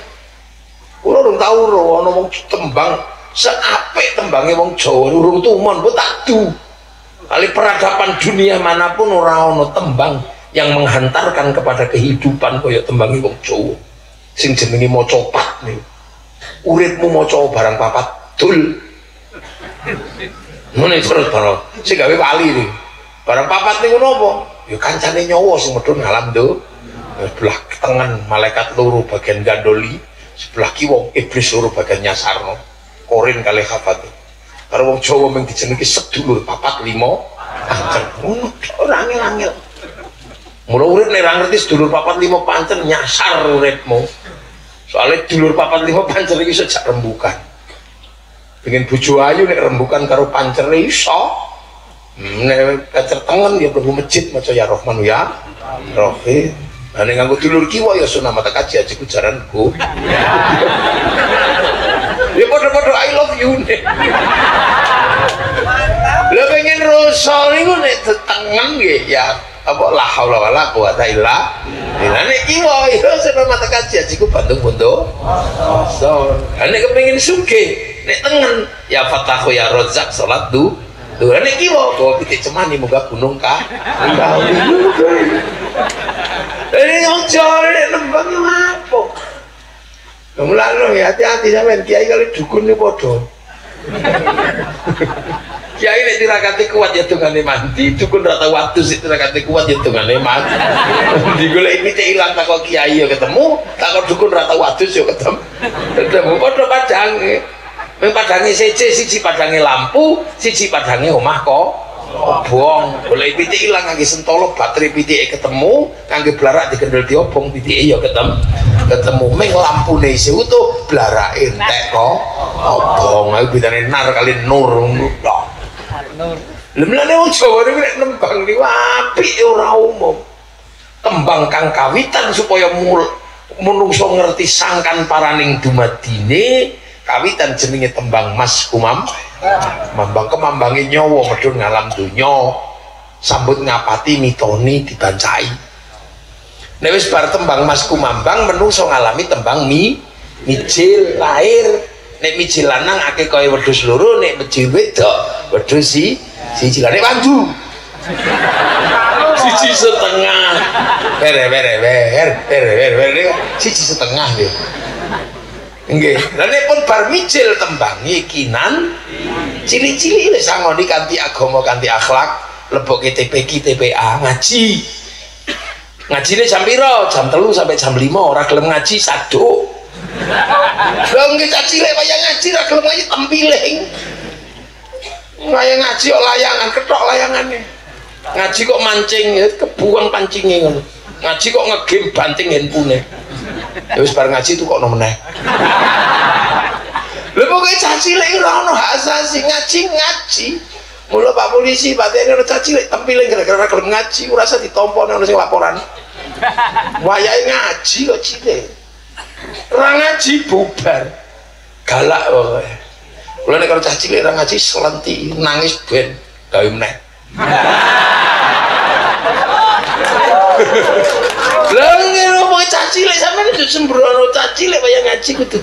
Kula urung tau ana wong tembang seapik tembangnya wong Jawa urung tumon mbok tak du. Kali peradaban dunia mana pun ora ana tembang yang menghantarkan kepada kehidupan kaya tembangi wong Jawa. Sing maca pat niku uripmu maca barang papat dul. Ngene terus barang. Sing gawe wali niku barang papat niku napa ya kancane nyawa sing medhun ngalam do sebelah tengen malaikat loro bagian gandoli sebelah kiwa iblis loro bagian nyasarno. Korin kali hafat karo wong Jawa mung dijenengi sedulur papat limo ancen ngono ora angel-angel. Mula urip nek ngerti sedulur papat lima pancen nyasar uripmu. Soalnya dulur papat lima pancen iki iso jak rembukan. Pengen bojo ayu nek rembukan karo pancere iso. Hmm, nek pacer tengen dia mlebu masjid maca ya Rahman ya Rahim. Lah nek nganggo dulur kiwa ya sunah mata kaji aja jaranku. Ya padha-padha I love you nek. Lah pengen rosol niku nek tengen nggih ya apa la haula wala quwata nek kiwa ya sebab mata kaji ajiku bantung bondo so nek kepengin sugih nek tengen ya fatahu ya rozak salat du Tuh, nek kiwa kok pitik cemani muga gunung ka. Kau Ini ojo nek lembang apa? Mulane ya hati-hati sampean kiai kali dukun ni padha. Kiai nek tirakate kuat ya tungane mandi, dukun rata waktu sik tirakate kuat ya tungane mandi. Digoleki pitik ilang takok kiai ya ketemu, takok dukun rata waktu ya ketemu. Ketemu padha padange. Ming padange siji siji padange lampu, siji padange omah kok. Obong, boleh pitik ilang ngangge sentolo baterai pitike ketemu, ngangge blarak dikendel diobong pitike ya ketemu. Ketemu ming lampune isih utuh, blarake entek kok. Obong, ayo bedane nar kali nur. Tok. Lha mlane wong Jawa niku nek nembang niku apik ora umum. Tembang kang kawitan supaya mul menungso ngerti sangkan paraning dumadine kawitan jenenge tembang Mas Kumam. Mambang kemambange nyawa medhun ngalam donya. Sambut ngapati mitoni dibancai. Nek wis bar tembang Mas Kumambang menungso ngalami tembang mi mijil lahir nek mijil lanang akeh kaya wedhus loro nek mijil wedok wedhus si siji nek wandu siji setengah bere bere ber bere bere bere siji setengah ya Nggih, lha nek pun bar mijil tembangi kinan cili-cili wis sangoni kanthi agama kanthi akhlak leboke TPK TPA ngaji. Ngajine jam piro? Jam telu sampai jam 5 ora gelem ngaji saduk. Lah nggih caci lek wayang ngaji ra gelem ngaji tempiling. Wayang ngaji kok layangan ketok layangane. Ngaji kok mancing kebuang pancinge ngono. Ngaji kok ngegame banting handphone. Ya wis bar ngaji tuh kok no meneh. Lha pokoke caci lek ora ono hak asasi ngaji ngaji. Mula Pak Polisi, Pak TNI ora caci lek tempiling gara-gara gelem ngaji ora usah ditompo ono sing laporan. Wayahe ngaji kok cilik. Ora ngaji bubar. Galak pokoke. Kula nek karo cah cilik ora ngaji selenti nangis ben gawe meneh. Lah ngene opo cah cilik sampeyan itu sembrono cah cilik wayah ngaji kudu.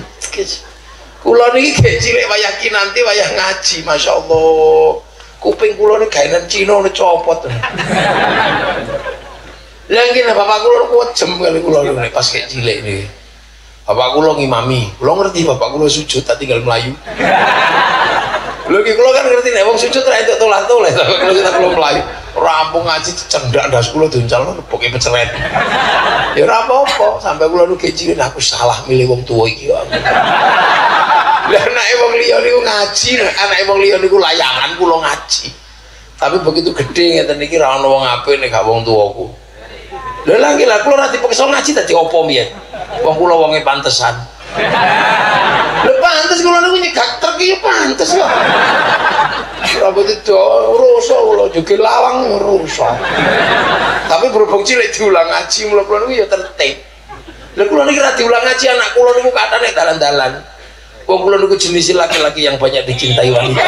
Kula niki gek cilik wayah ki nanti wayah ngaji, masyaallah. Kuping kula niki gaenan Cina ne copot. Lah ngene bapak kula kujem kali kula niku pas gek cilik niki. Bapak kula ngimami, kula ngerti bapak kula sujud tak tinggal melayu. Lho iki kula kan ngerti nek wong sujud ra entuk tolah-toleh kalau kita kula melayu. Rampung ngaji cendak ndas kula diuncalno boke peceret. Ya ora apa-apa, sampai kula nu kecil aku salah milih wong tuwa iki kok. Lah anake wong liya niku ngaji, anake wong liya niku layangan kula ngaji. Tapi begitu gede ngeten iki ra ono wong apik nek gak wong tuwaku. Lha lagi lah kula ra dipaksa ngaji dadi apa mbiyen? Wong kula wonge pantesan. Lha pantes kula niku nyegak truk iki pantes kok. Rambut itu rusak kula juga lawang rusak. Tapi berhubung cilik diulang ngaji mula kula niku ya tertib. Lha kula niki ra diulang ngaji anak kula niku kathah nek dalan-dalan. Wong kula niku jenis laki-laki yang banyak dicintai wanita.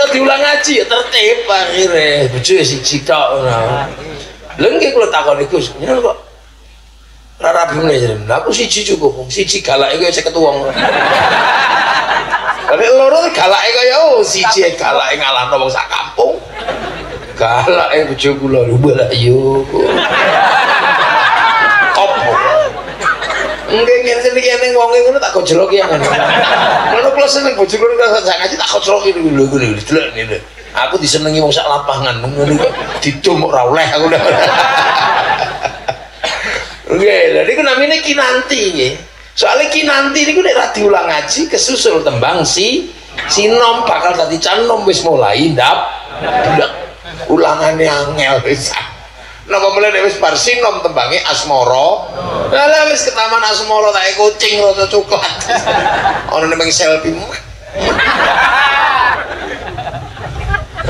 Kula diulang ngaji ya tertib akhirnya. Bojo ya siji tok ngono. Lha kula takoni Gus, nyel kok Ora rabi meneh aku siji cukup, siji galake kaya 50 wong. Lah nek loro galake kaya oh siji galake ngalahno wong sak kampung. Galake bojo kula lho yo. Enggak ngene iki ning wong ngono tak gojlok ya kan. Ngono kula seneng bojo kula sak ngaji tak gojlok iki lho lho delok ngene. Aku disenengi wong sak lapangan ngono iki didum ora oleh aku. Nggih, lha niku namine kinanti nggih. Soale kinanti niku nek ra diulang ngaji kesusul tembang si sinom bakal dadi canom wis mulai. Ndap. Ulangane angel wis. Napa mulai nek wis bar sinom tembange asmara. Lah lah wis ke taman asmara tak kucing rasa coklat. Ono nemeng selfie.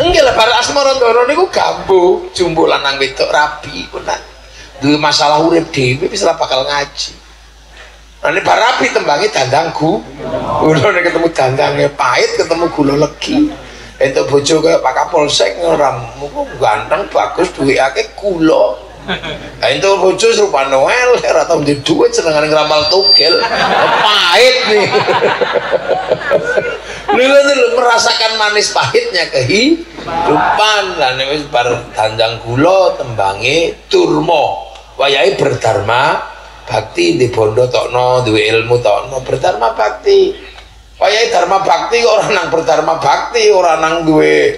Enggak lah, bar asmara dono niku gambu, jumbo lanang wedok rabi, kunan. duwe masalah urip dhewe wis ora bakal ngaji. Nah, ini barapi tembangi dandangku. Udah nek ketemu dandangnya pahit, ketemu gula legi. Itu bojo kayak Pak Kapolsek ngeram, ganteng bagus duwe akeh gula. Nah, itu bojo serupa Noel, ora tau ndek duit senengane ngeramal tugel. Pahit nih. Lha merasakan manis pahitnya kehidupan. Lah nek wis bar dandang gula tembange turma. wayahe berdharma bakti di bondo tokno duwe ilmu tokno berdharma bakti wayahe dharma bakti kok ora nang berdharma bakti ora nang duwe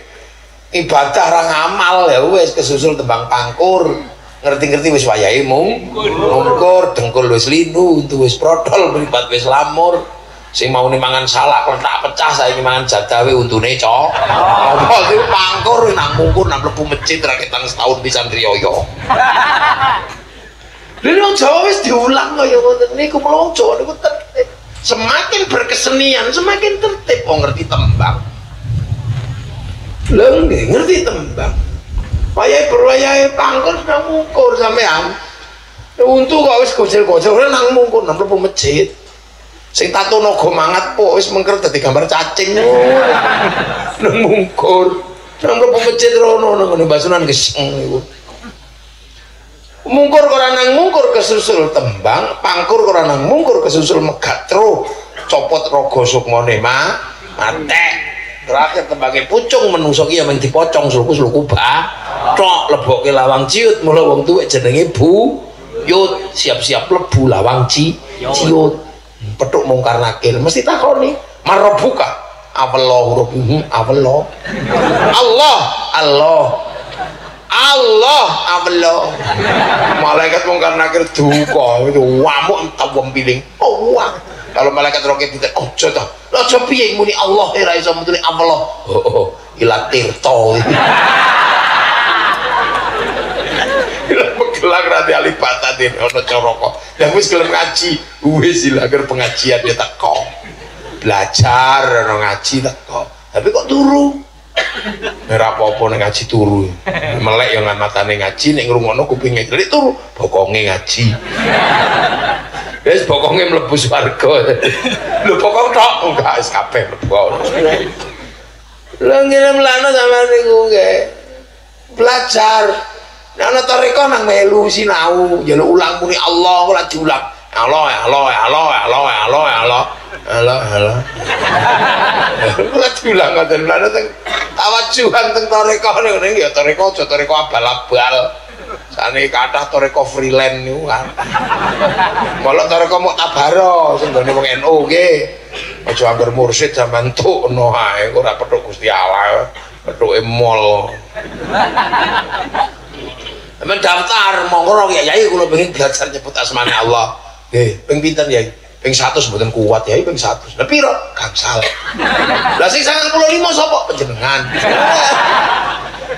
ibadah ra ngamal. Ya wis kesusul tembang pangkur. Ngerti-ngerti wis wayahe mung mungkur dengkul wis linu wis protol mripat wis lamur. Sing mau mangan salak tak pecah saiki mangan jadawe untune cok. Apa iki pangkur nang mungkur nang mlebu masjid ra ketang setahun pisan riyoyo Lha wong Jawa wis diulang kaya ngoten. Niku Jawa niku tertib. Semakin berkesenian, semakin tertib wong ngerti tembang. Lha nggih ngerti tembang. Wayahe berwayahe pangkur nang ngukur sampean. Untu kok wis gojel-gojel ora nang mungkur nang mlebu masjid. Sing tato naga mangat po wis mengker dadi gambar cacing. Nang mungkur. Nang mlebu masjid rono nang ngene basunan geseng. Mungkur ora nang mungkur kesusul tembang pangkur ora nang mungkur kesusul megatro copot rogo sukmone ma. Mate terakhir tembangnya pucung menungso ki yang dipocong sulku sulku ba. Tok lawang ciut. Mula wong tuwek jenenge bu yud. Siap-siap lebu lawang ci ciut. Petuk mungkar nakir mesti takoni. Allah huruf hmm, Allah Allah Allah Allah Allah. Malaikat mungkar nakir duka itu wamuk wong piling. Oh wah. Kalau malaikat roket tidak oh coba lo coba piye muni Allah? Era iso mutune Allah. Oh, oh ilat tirto. Gelang rati alipatan ini ono coroko dan wis gelem ngaji. Wis agar pengajian dia teko belajar ono ngaji teko tapi kok turu Ora apa-apa ngaji turu. Melek yang ngan matane ngaji nek ngrungokno kupinge delik turu, bokonge ngaji. Wis bokonge mlebu swarga. Lho bokong tok enggak wis kabeh mlebu. Lha ngirim lana sama niku nggih. Belajar. Nek ana toreko nang melu sinau, jaluk ulang muni Allah ora diulang. Allah, Allah, Allah, Allah, Allah, Allah. Allah, Allah. Ora diulang ngoten lana teng tawajuhan teng toreko ning ya toreko aja toreko abal-abal. Sane kathah toreko freelance niku kan. Malah toreko mau tabaro sing gone wong NU nggih. Aja anggar mursid zaman tukno ae ora petuk Gusti Allah. Petuke mall. Sampeyan daftar monggo ya yai kula pengen belajar nyebut asmane Allah. Nggih, ping pinten yai? Ping 100 mboten kuat yai ping 100. Lah piro? Gangsal. Lah sing 95 sapa? Panjenengan.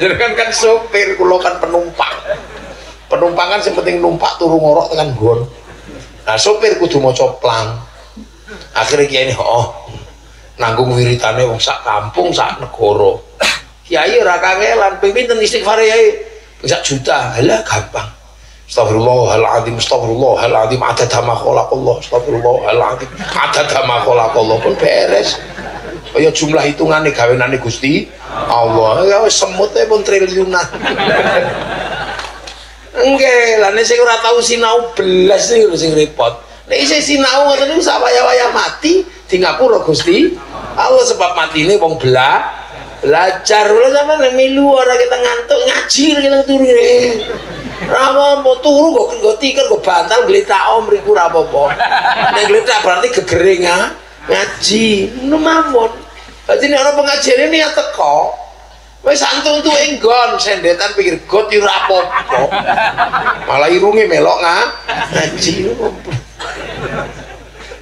Jenengan kan sopir, kula kan penumpang. Penumpang kan sing numpak turu ngorok tekan nggon. Nah, sopir kudu maca plang. Akhirnya kiai oh, nanggung wiritane wong sak kampung, sak negara. Kiai ora kangelan, ping pinten istighfar yai? Ping sak juta. Halah gampang. Astagfirullahaladzim, astagfirullahaladzim, adad ma khalaqallah, astagfirullahaladzim, adad ma khalaqallah pun beres. Kaya jumlah hitungannya gawenane Gusti Allah. Ya semute pun triliunan. Enggak, lah sing ora tau sinau belas iki lho sing repot. Nek isih sinau ngoten niku sak waya-waya mati di ngapura Gusti Allah sebab matine wong bela belajar lho sampean nek milu ora kita ngantuk ngaji kita turu. Rama mau turu kok nggo tiker kok bantal gletak om mriku ora apa-apa. Nek gletak berarti gegering ha. Ngaji, ngono mawon. Dadi nek ana pengajian ini ya teko. Wis santung tuh enggon sendetan pikir got yo apa-apa. Malah irunge melok nga ngaji.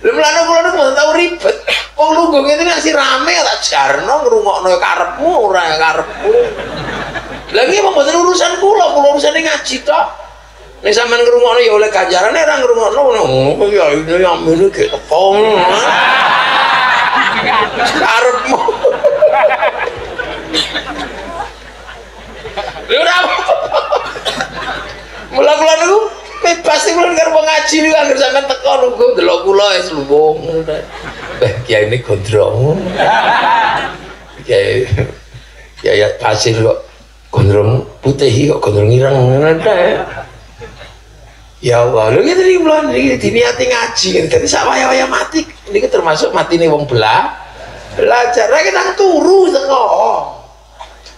Lha mlane kula niku mboten tau ribet. Wong lungguh ngene iki masih rame tak jarno ngrungokno karepmu ora karepmu. Lagi apa mboten urusan kula, kula urusane ngaji tok. Nek sampean ngrungokno ya oleh ganjaran nek ora ngrungokno ngono ya ini yang ge teko. Karepmu. Lha ora. Mula kula niku bebas kula karo ngaji niku anggere sampean teko nunggu delok kula wis luwung. Eh kiai ini gondrong. Kiai ya ya pasir kok gondrong putih kok gondrong ireng ngono Ya Allah, lho ngene iki mlon iki diniati ngaji ngene. Dadi sak waya-waya mati niki termasuk matine wong bela. Belajar ra kita turu teko.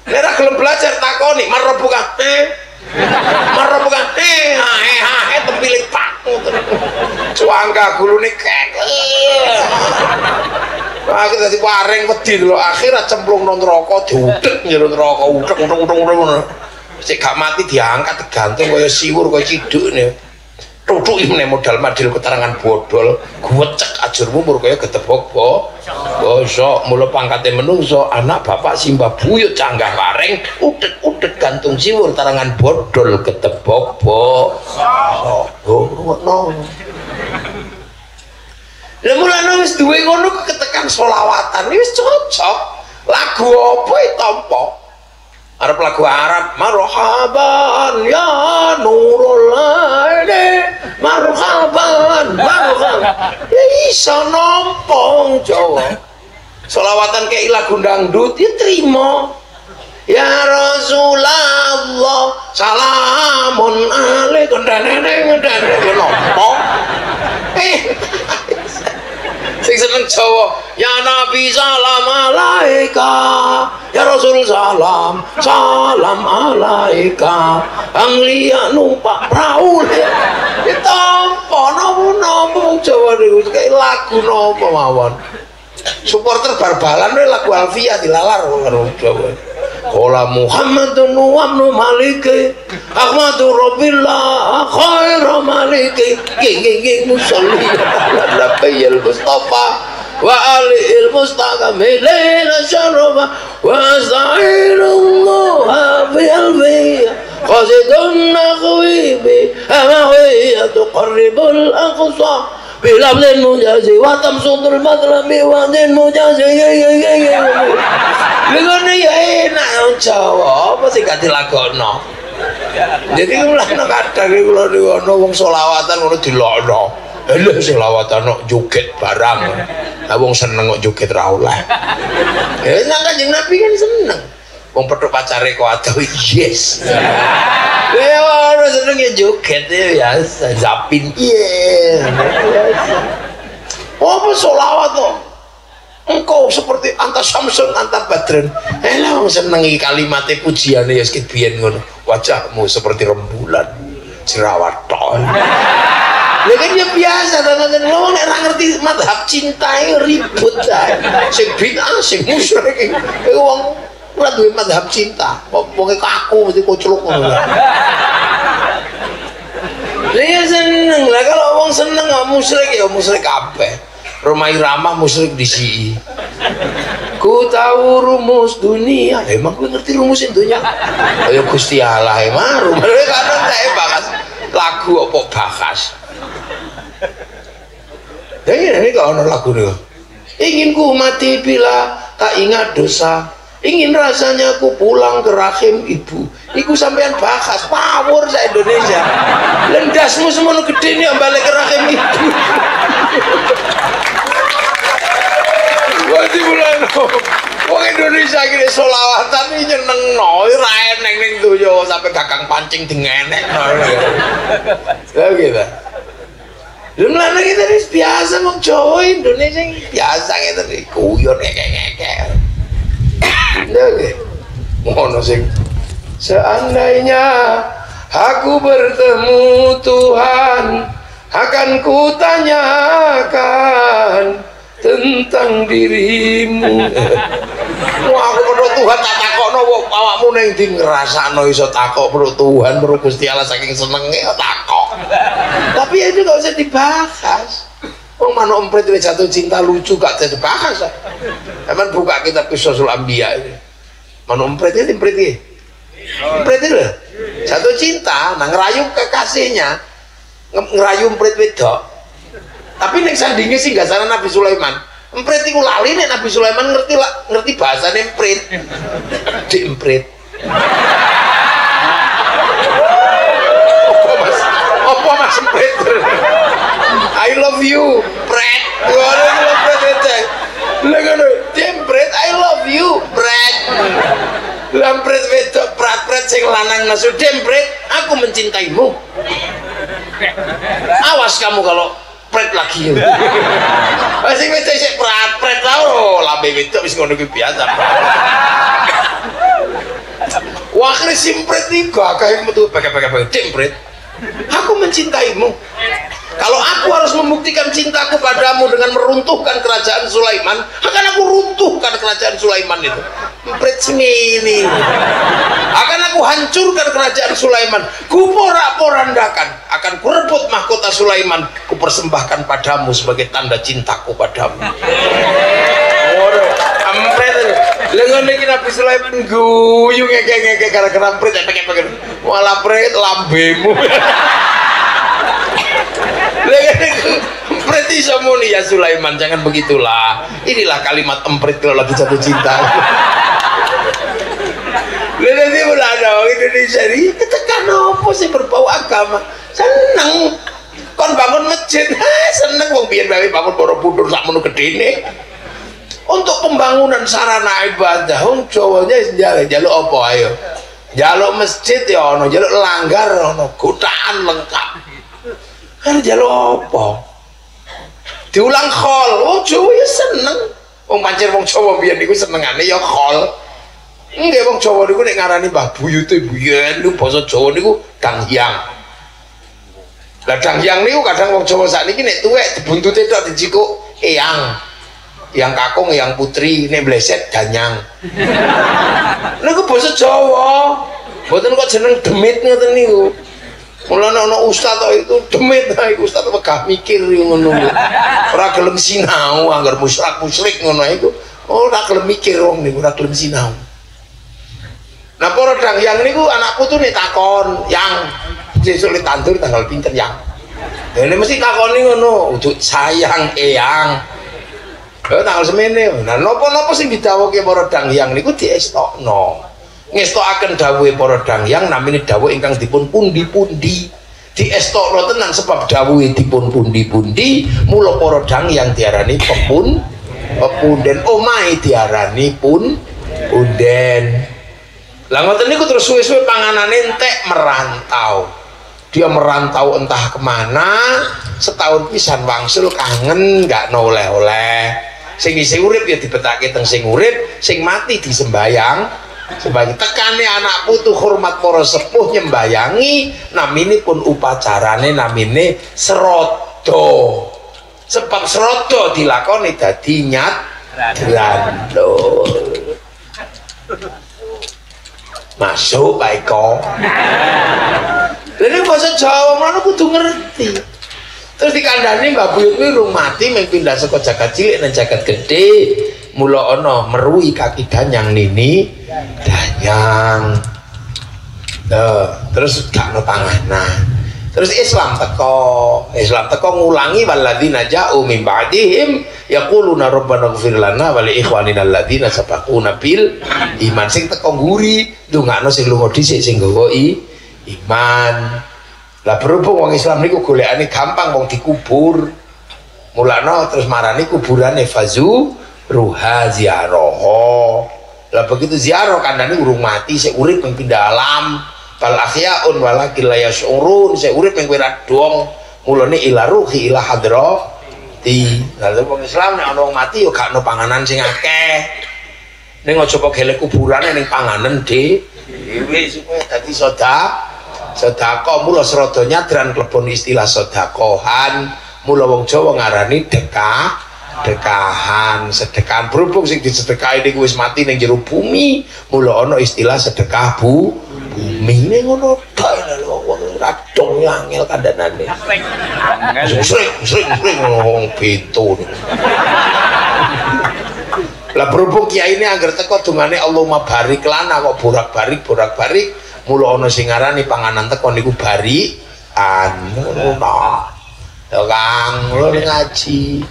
Nek ra gelem belajar takoni, marbuka. Eh. Marbuka. Eh, ha eh ha eh tempilik pak. Cuangga gulune kek. Akhir dadi waring wedi lho, akhir cemplung nang neraka diudek njero neraka, udek udek udek ngono. Sik gak mati diangkat gantung kaya siwur kaya ciduk ne. Tutuk ini modal madil keterangan bodol, guwecek ajurmu mur kaya gedebok bo. Bosok mula pangkate menungso, anak bapak simbah buyut canggah wareng, udet-udet gantung siwur tarangan bodol gedebok bo. Oh, ngono. Lah mulane wis duwe ngono ketekan selawatan wis cocok. Lagu apa iki tampa? Arab lagu Arab marhaban ya nurul aini marhaban marhaban. Ya iso nompong Jawa. Selawatan kayak lagu dangdut ya terima ya Rasulullah salamun alaikum dan nompong. Eh sing seneng Jawa. Ya Nabi salam alaika. Ya Rasul salam salam alaika. Anglia numpak perahu ditampa nopo-nopo wong Jawa niku. Kayak lagu nopo mawon. Supporter bal-balan we lagu Alfia dilalar karo Jawa قال محمد وابن مالك أحمد رب الله خير مالك يصلون على النبي المصطفى وعلي المصطفى ملينا شرفا وأستعين الله في قلبي قصد النغوي بأموية تقرب الأقصى bilabdin mujazi wa tamsutul matlami wa din mujazi ngene ya enak oh, Jawa apa sih gak dilakokno jadi kula nang kadang kula ngono wong selawatan ngono dilokno eh, Lha selawatan kok joget barang. Lah wong seneng kok joget ra oleh. Eh nang Kanjeng Nabi kan seneng. Wong petuk pacare kok adoh yes. Ya ora seneng ya joget ya biasa, zapin. Biasa. Apa selawat kok? engkau seperti anta samsun anta badren eh lah wong senengi kalimatnya pujian ya sedikit biyen ngono wajahmu seperti rembulan jerawat tok Lha kan ya biasa dan lo nek ora ngerti madhab cinta itu ribut ta. Sing bid'ah sing musyrik iki wong ora duwe madhab cinta. Pokoke kaku mesti kocluk ngono. Ya seneng lah kalau wong seneng nggak musyrik ya musyrik kabeh. Rumah Irama musyrik di sini. Ku tahu rumus dunia. Emang gue ngerti rumusin dunia. Ayo Gusti Allah emang rumah gue kadang saya bakas lagu apa bakas. Dan ini kau ada lagu nih. Ingin ku mati bila tak ingat dosa. Ingin rasanya ku pulang ke rahim ibu. Iku sampean bakas power sa Indonesia. Lendasmu semua gede nih balik ke rahim ibu. Wadi bulan Wong Indonesia gini solawatan ini nyeneng no, ra eneng ning donya sampai kakang pancing dengenek no. Ya gitu. Lu melana kita ini biasa mau Jawa Indonesia biasa gitu nih kuyon kayak kayak. Ngono sing seandainya aku bertemu Tuhan akan kutanyakan tentang dirimu. Wah, aku perlu Tuhan tak takokno wong awakmu ning ndi ngrasakno iso takok perlu Tuhan, perlu Gusti Allah saking senenge ya takok. Tapi itu gak usah dibahas. Wong mana emprit wis jatuh cinta lucu gak usah dibahas. Emang buka kitab Qisasul Anbiya ini. Mana emprit ini emprit iki. Emprit itu lho. Jatuh cinta, nah ngerayu kekasihnya. Ngerayu emprit wedok tapi nek sandinge sih gak salah Nabi Sulaiman emprit iku lali nek Nabi Sulaiman ngerti lah ngerti bahasa emprit di emprit apa mas apa mas emprit I love you pret itu lah ngono. Di emprit I love you pret Lampret wedok prat-pret sing lanang nasu dempret aku mencintaimu. Awas kamu kalau pret lagi. Masih bisa sih pret pret tau lambe itu bisa ngono ki biasa wah kris simpret nih gak kayak metu pakai pakai pakai simpret aku mencintaimu kalau aku harus membuktikan cintaku padamu dengan meruntuhkan kerajaan Sulaiman, akan aku runtuhkan kerajaan Sulaiman itu. Empret ini. Akan aku hancurkan kerajaan Sulaiman. Kuporak-porandakan. Akan kurebut mahkota Sulaiman. Kupersembahkan padamu sebagai tanda cintaku padamu. Lengan iki Nabi Sulaiman guyu ngeke-ngeke gara-gara empret pengen-pengen. Walah pret lambemu. Berarti semuni ya Sulaiman jangan begitulah. Inilah kalimat emprit kalau lagi jatuh cinta. Lalu nanti mulai ada orang Indonesia ini ketekan apa sih berbau agama? Seneng. Kon bangun masjid. Seneng wong biyen bae bangun Borobudur sak menu gedene untuk pembangunan sarana ibadah wong Jawanya njaluk njaluk apa ayo? Njaluk masjid ya ono njaluk langgar ono godaan lengkap. Kan jaluk apa? Diulang khol wong Jawa ya seneng. Wong pancen wong Jawa biyen niku senengane ya khol. Nggih wong Jawa niku nek ngarani Mbah Buyute biyen niku basa Jawa niku danghyang lah danghyang niku kadang wong Jawa sakniki nek tuwek dibuntute tok dijikuk eyang yang kakung yang putri nek bleset danyang niku basa Jawa mboten kok jeneng demit ngoten niku Mulane ana ustaz tok itu demit ha iku ustaz megah mikir ngono. Ora gelem sinau anggar musyrik musyrik ngono iku. Ora gelem mikir wong niku ora gelem sinau. Nah para dang yang niku anak putu nih takon yang sesuk tandur tanggal pinter yang. Ya ini mesti takoni ngono, ujuk sayang eyang. Ya tanggal semene. Nah napa-napa sing didhawuhke para dang yang niku diestokno. ngestokaken dawuhe para dangyang namine dawuh ingkang dipun pundi-pundi. Diestokno tenan sebab dawuhe dipun pundi-pundi mula para dangyang diarani pepun pepunden. Omahe diarani pun punden. Lah ngoten niku terus suwe-suwe panganane entek merantau. Dia merantau entah ke mana setahun pisan wangsul kangen nggak noleh-oleh sing isi urip ya dibetake teng sing urip sing mati disembayang. Sebagai tekane anak putu hormat para sepuh nyembayangi namine pun upacarane namine serodo. Sebab serodo dilakoni dadi nyat masuk Pak Eko. Jadi bahasa Jawa mana kudu ngerti terus dikandani Mbak Buyut kuwi rung mati mung pindah saka jagat cilik nang jagat gede mula ana merui kaki danyang nini danyang Tuh, terus gak no panganan terus Islam teko Islam teko ngulangi walladzina ja'u min ba'dihim yaquluna rabbana ighfir lana wa li ikhwanina alladzina sabaquna bil iman. Sing teko nguri ndongakno sing lunga dhisik sing nggawa i iman lah berhubung wong Islam niku golekane gampang wong dikubur. Mulana terus marani kuburane fazu ruha ziaraha lah begitu ziarah kandane urung mati sik urip ping pindah alam. Bal ahyaun walakin la yashurun sik urip ping ora dong. Mulane ila ruhi ila hadrati. Lalu wong Islam ana wong mati yo gak ono panganan sing akeh. Ning aja kok gelek kuburane ning panganan dhewe supaya dadi soda sedekah mula serada nyadran klebon istilah sedakohan. Mula wong Jawa ngarani dekah dekahan sedekahan berhubung sing disedekahi niku wis mati ning jero bumi mula ana istilah sedekah bu bumi ning ngono tok. Wong ora dong angel kandhanane sering sering sering wong bento lah berhubung kiai ini agar teko dungane Allahumma barik lana kok borak barik borak barik mula ana sing ngarani panganan teko niku bari anu ya Kang lho ngaji.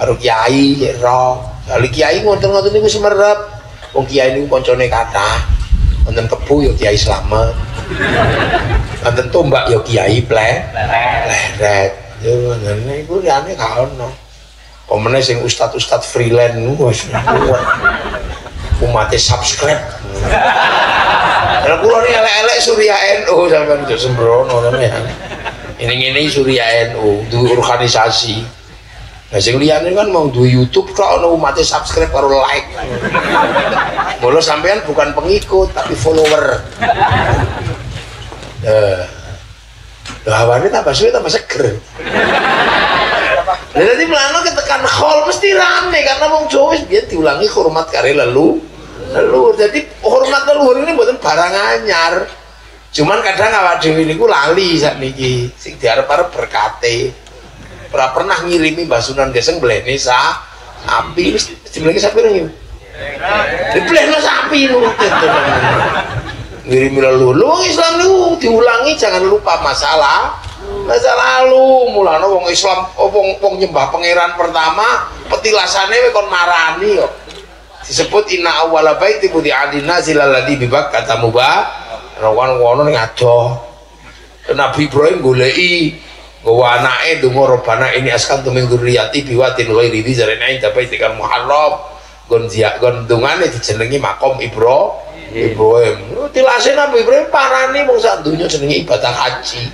Karo kiai ya ro. Kali kiai ngoten-ngoten niku semerep. Wong kiai niku kancane kathah. Wonten kebu ya kiai slamet. Wonten tombak ya kiai ple leret ya ngoten niku liyane gak ono. Pemene sing ustad-ustad freelance Umate subscribe. Kalau kula ni elek-elek Surya NU sampean itu sembrono ya. Ini ini Surya NU, duwe organisasi. Nah sing liyane kan mau duwe YouTube kok ono umate subscribe karo like. Mula sampean bukan pengikut tapi follower. Eh. Lah hawane tambah suwe tambah seger. Lah dadi mlano ketekan khol mesti rame karena wong Jawa wis biyen diulangi hormat kare lelu. Leluhur. Jadi hormat leluhur ini buatan barang anyar. Cuman kadang awak dhewe niku lali sakniki sing diarep-arep berkate. Ora pernah ngirimi Mbah Sunan Geseng blene sa sapi wis dibleki sapi ning. Diblekno sapi niku. Ngirimi leluhur. Lu Islam niku diulangi jangan lupa masalah masa lalu mulane wong Islam wong wong nyembah pangeran pertama petilasane we kon marani kok disebut inna awwala baiti budi adina zilalladzi bibak kata mubah rawan wono ning adoh. Nabi Ibrahim goleki nggawa anake donga robana ini askan tu minggu riyati biwatin ghairi di zarena inda baitikal muharram. Gon zia gon dungane dijenengi makom Ibro Ibrahim. Tilase Nabi Ibrahim parani wong sak donya jenenge ibadah haji.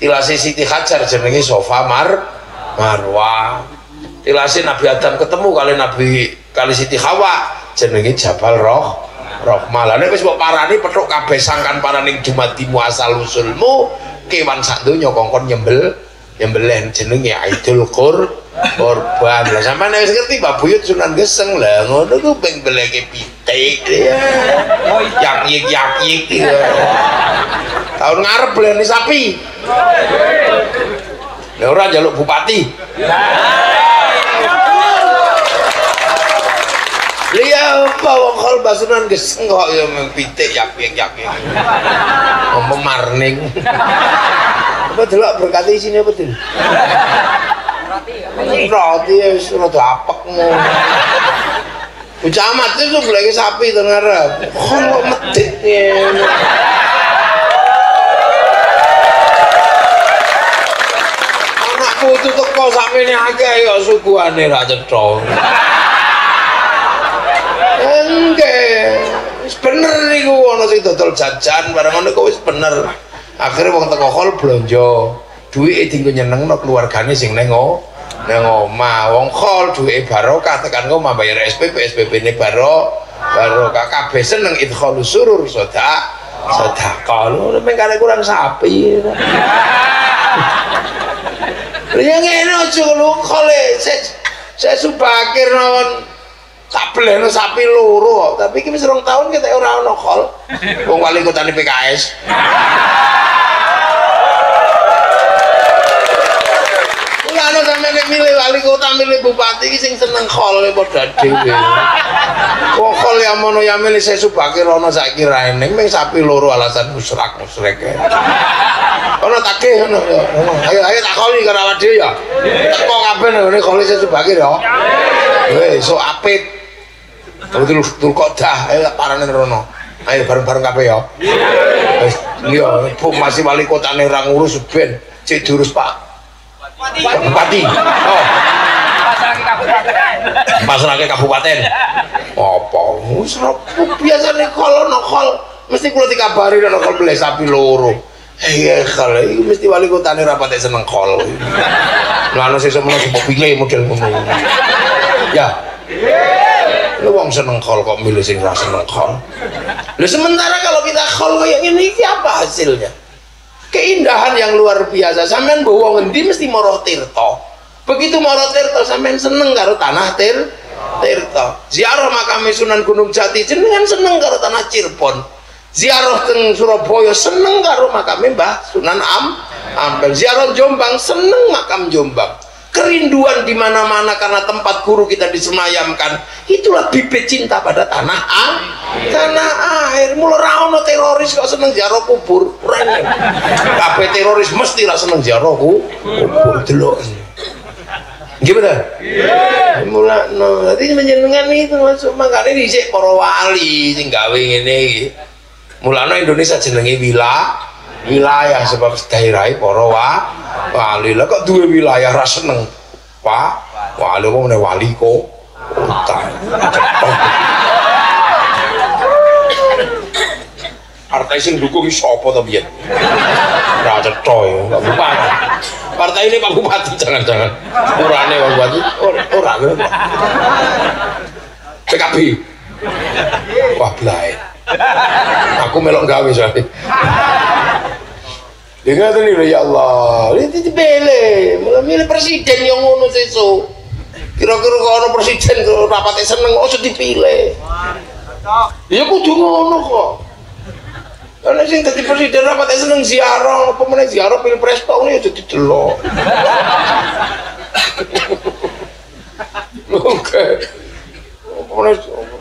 Tilase Siti Hajar jenenge Sofa Mar Marwah tilasi Nabi Adam ketemu kali Nabi kali Siti Hawa. Jenenge Jabal Roh Rahmah lan wis mbok parani petuk kabeh sangkan paraning dumadimu asal usulmu kewan sak donya kongkon nyembel nyembelih jenenge Aidul Qur korban lah sampean wis ngerti Mbak Buyut Sunan Geseng lah ngono ku ping beleke pitik. Ya yak yik yak yik tahun ngarep beleni sapi. Lah ora njaluk bupati. Apa wong kol basunan geseng kok ya pitik yapik. Ngomong marning. Apa delok berkati isine apa dul? Roti ya wis rada apek ngono. Ucamat itu boleh sapi itu ngarep. Kok kok medit ya. Anak putu teko sakmene akeh ya suguhane ra cetha. Enggak, wis bener niku ana sing dodol jajan barang ngono kok wis bener. Akhire wong teko hol blonjo. Duwike dienggo nyenengno keluargane sing ning o- ning omah. Wong hol duwike barokah tekan omah bayar SPP, SPP-ne baro barokah kabeh seneng idkhalus surur soda sedekah lho mengkane kurang sapi. Ya ngene aja lho saya saya subakir nawan tak beleno sapi loro kok. tapi iki wis rong tahun kita ora ono kol wong wali kotane PKS Mulane sampe nek milih wali kota milih bupati iki sing seneng kol padha dhewe. Wong kol ya mono ya milih saya subakir ono saiki ra eneng ming sapi loro alasan musrak musrek. Ono takeh ono. Ayo ayo tak koli karo awak dhewe ya. Teko kabeh ngene koli saya subakir ya. Weh, so apit. Betul betul kok dah, ayo parane rono. Ayo bareng-bareng kabeh ya. Iya, Bu masih wali kotane ra ngurus ben, cek diurus Pak. Bupati. Oh. Pasrahke kabupaten. Apa? Wis ora biasane kol ono kol mesti kula dikabari ono kol beli sapi loro. Iya kalau itu mesti wali kotane ra patek seneng kol. Ana sesuk menawa pilih model ngono. Ya. Lu wong seneng kol kok milih sing ra seneng kol. Lu sementara kalau kita kol kayak gini iki apa hasilnya? Keindahan yang luar biasa. Sampean bawa ngendi mesti moroh tirto. Begitu moroh tirto sampean seneng karo tanah tir tirto. Ziarah makam Sunan Gunung Jati jenengan seneng karo tanah Cirebon. Ziarah teng Surabaya seneng karo makam Mbah Sunan Am Ampel. Ziarah Jombang seneng makam Jombang kerinduan di mana-mana karena tempat guru kita disemayamkan. Itulah bibit cinta pada tanah air tanah air. Mulai rano teroris kok seneng jaro kubur. Kabeh teroris mesti lah seneng jaro ku kubur delok. Gimana? Iya. Mulai, no, tadi menjenengan itu masuk. Makanya dhisik para wali sing gawe ngene iki. Mulane Indonesia jenenge wila wilayah sebab daerahe para wa, wali. Lah kok duwe wilayah ra seneng. Pak, wali apa meneh wali kok. Utang. Partai sing dukung sapa to biyen? Ra cetha ya, Pak Bupati. Partai ini Pak Bupati jangan-jangan. Urane Pak Bupati. Ora ora. PKB. Wah, blae. Aku melok gawe soalnya. Ya ngerti nih ya Allah. Ini dipilih, mulai milih presiden yang ngono sesuk. Kira-kira kalau ono presiden kalau rapatnya seneng, oh dipilih. Ya kudu ngono kok. Karena sing dadi presiden rapatnya seneng ziarah, apa meneh ziarah pilpres tok ini jadi delok. Oke. Apa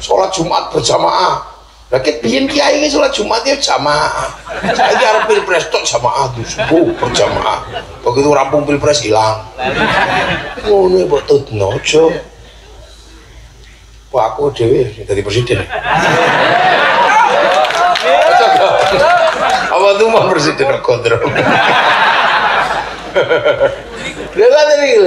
sholat Jumat berjamaah. Ket biyen kiai ki salat Jumat ya jamaah. Saiki arep pilpres tok jamaah tuh subuh berjamaah. Begitu rampung pilpres hilang. Ngono ya mbok tutno aja. Wah aku dhewe sing dadi presiden. Apa tuh mau presiden kontrol?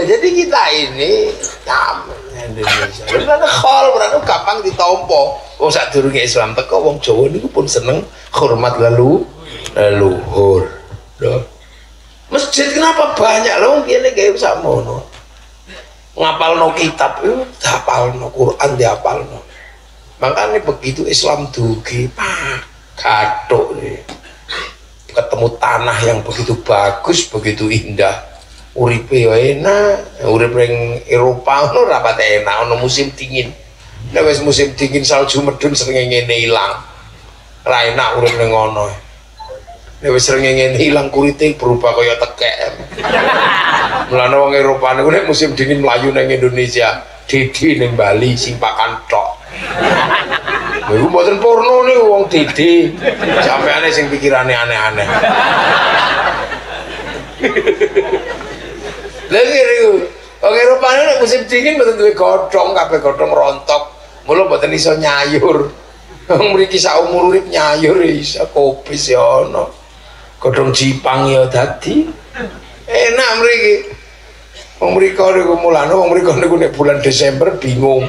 Jadi kita ini tamu Indonesia. Karena khol berarti gampang ditompo. Wong durunge Islam teko wong Jawa niku pun seneng hormat lalu leluhur. Loh. Masjid kenapa banyak loh wong kene gawe sakmono. ngapalno kitab itu dihafalno Quran dihafalno makanya begitu Islam dugi pak gathuk nih ketemu tanah yang begitu bagus begitu indah uripe yo enak urip ning Eropa ngono rapat enak ono musim dingin. Nek wis musim dingin salju medun srengenge ngene ilang. Ra enak urip ning ngono. Nek wis srengenge ngene ilang kurite berubah kaya tekek. Mulane wong Eropa niku nek musim dingin mlayu ning Indonesia didi ning Bali simpakan tok. Iku mboten porno nih wong didi. Sampeane sing pikirane aneh-aneh. Lha ngene Wong Eropa nek musim dingin mboten duwe godhong, kabeh godhong rontok. Mula mboten iso nyayur. Wong mriki umur urip nyayur ya iso kopis ya ono. Godhong Jipang ya dadi. Enak mriki. Wong mriko niku mulane wong mriko niku nek bulan Desember bingung.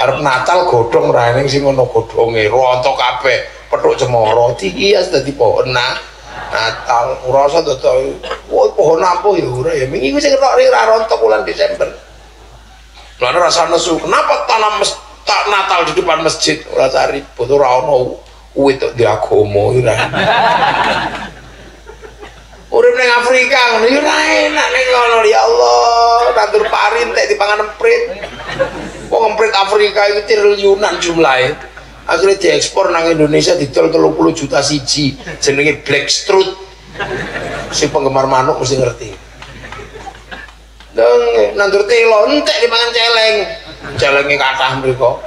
Arep Natal godhong ra ning sing ono godhonge rontok kabeh. Petuk cemara dihias dadi pohon nah. Natal ora usah dadi woi pohon apa ya ora ya wingi ku sing ketok ra rontok bulan Desember. Lan rasa nesu, kenapa tanam tak Natal di depan masjid ora cari ribut ora ono uwit di agama ora. Urip ning Afrika ngono ya ora enak ning ngono ya Allah, tandur pari entek dipangan emprit. Wong emprit Afrika itu triliunan jumlahnya. Akhirnya diekspor nang Indonesia didol 30 juta siji. Jenenge Black Strut. Si penggemar manuk mesti ngerti. Dong, nandur telo entek dipangan celeng. Celenge kathah mriku.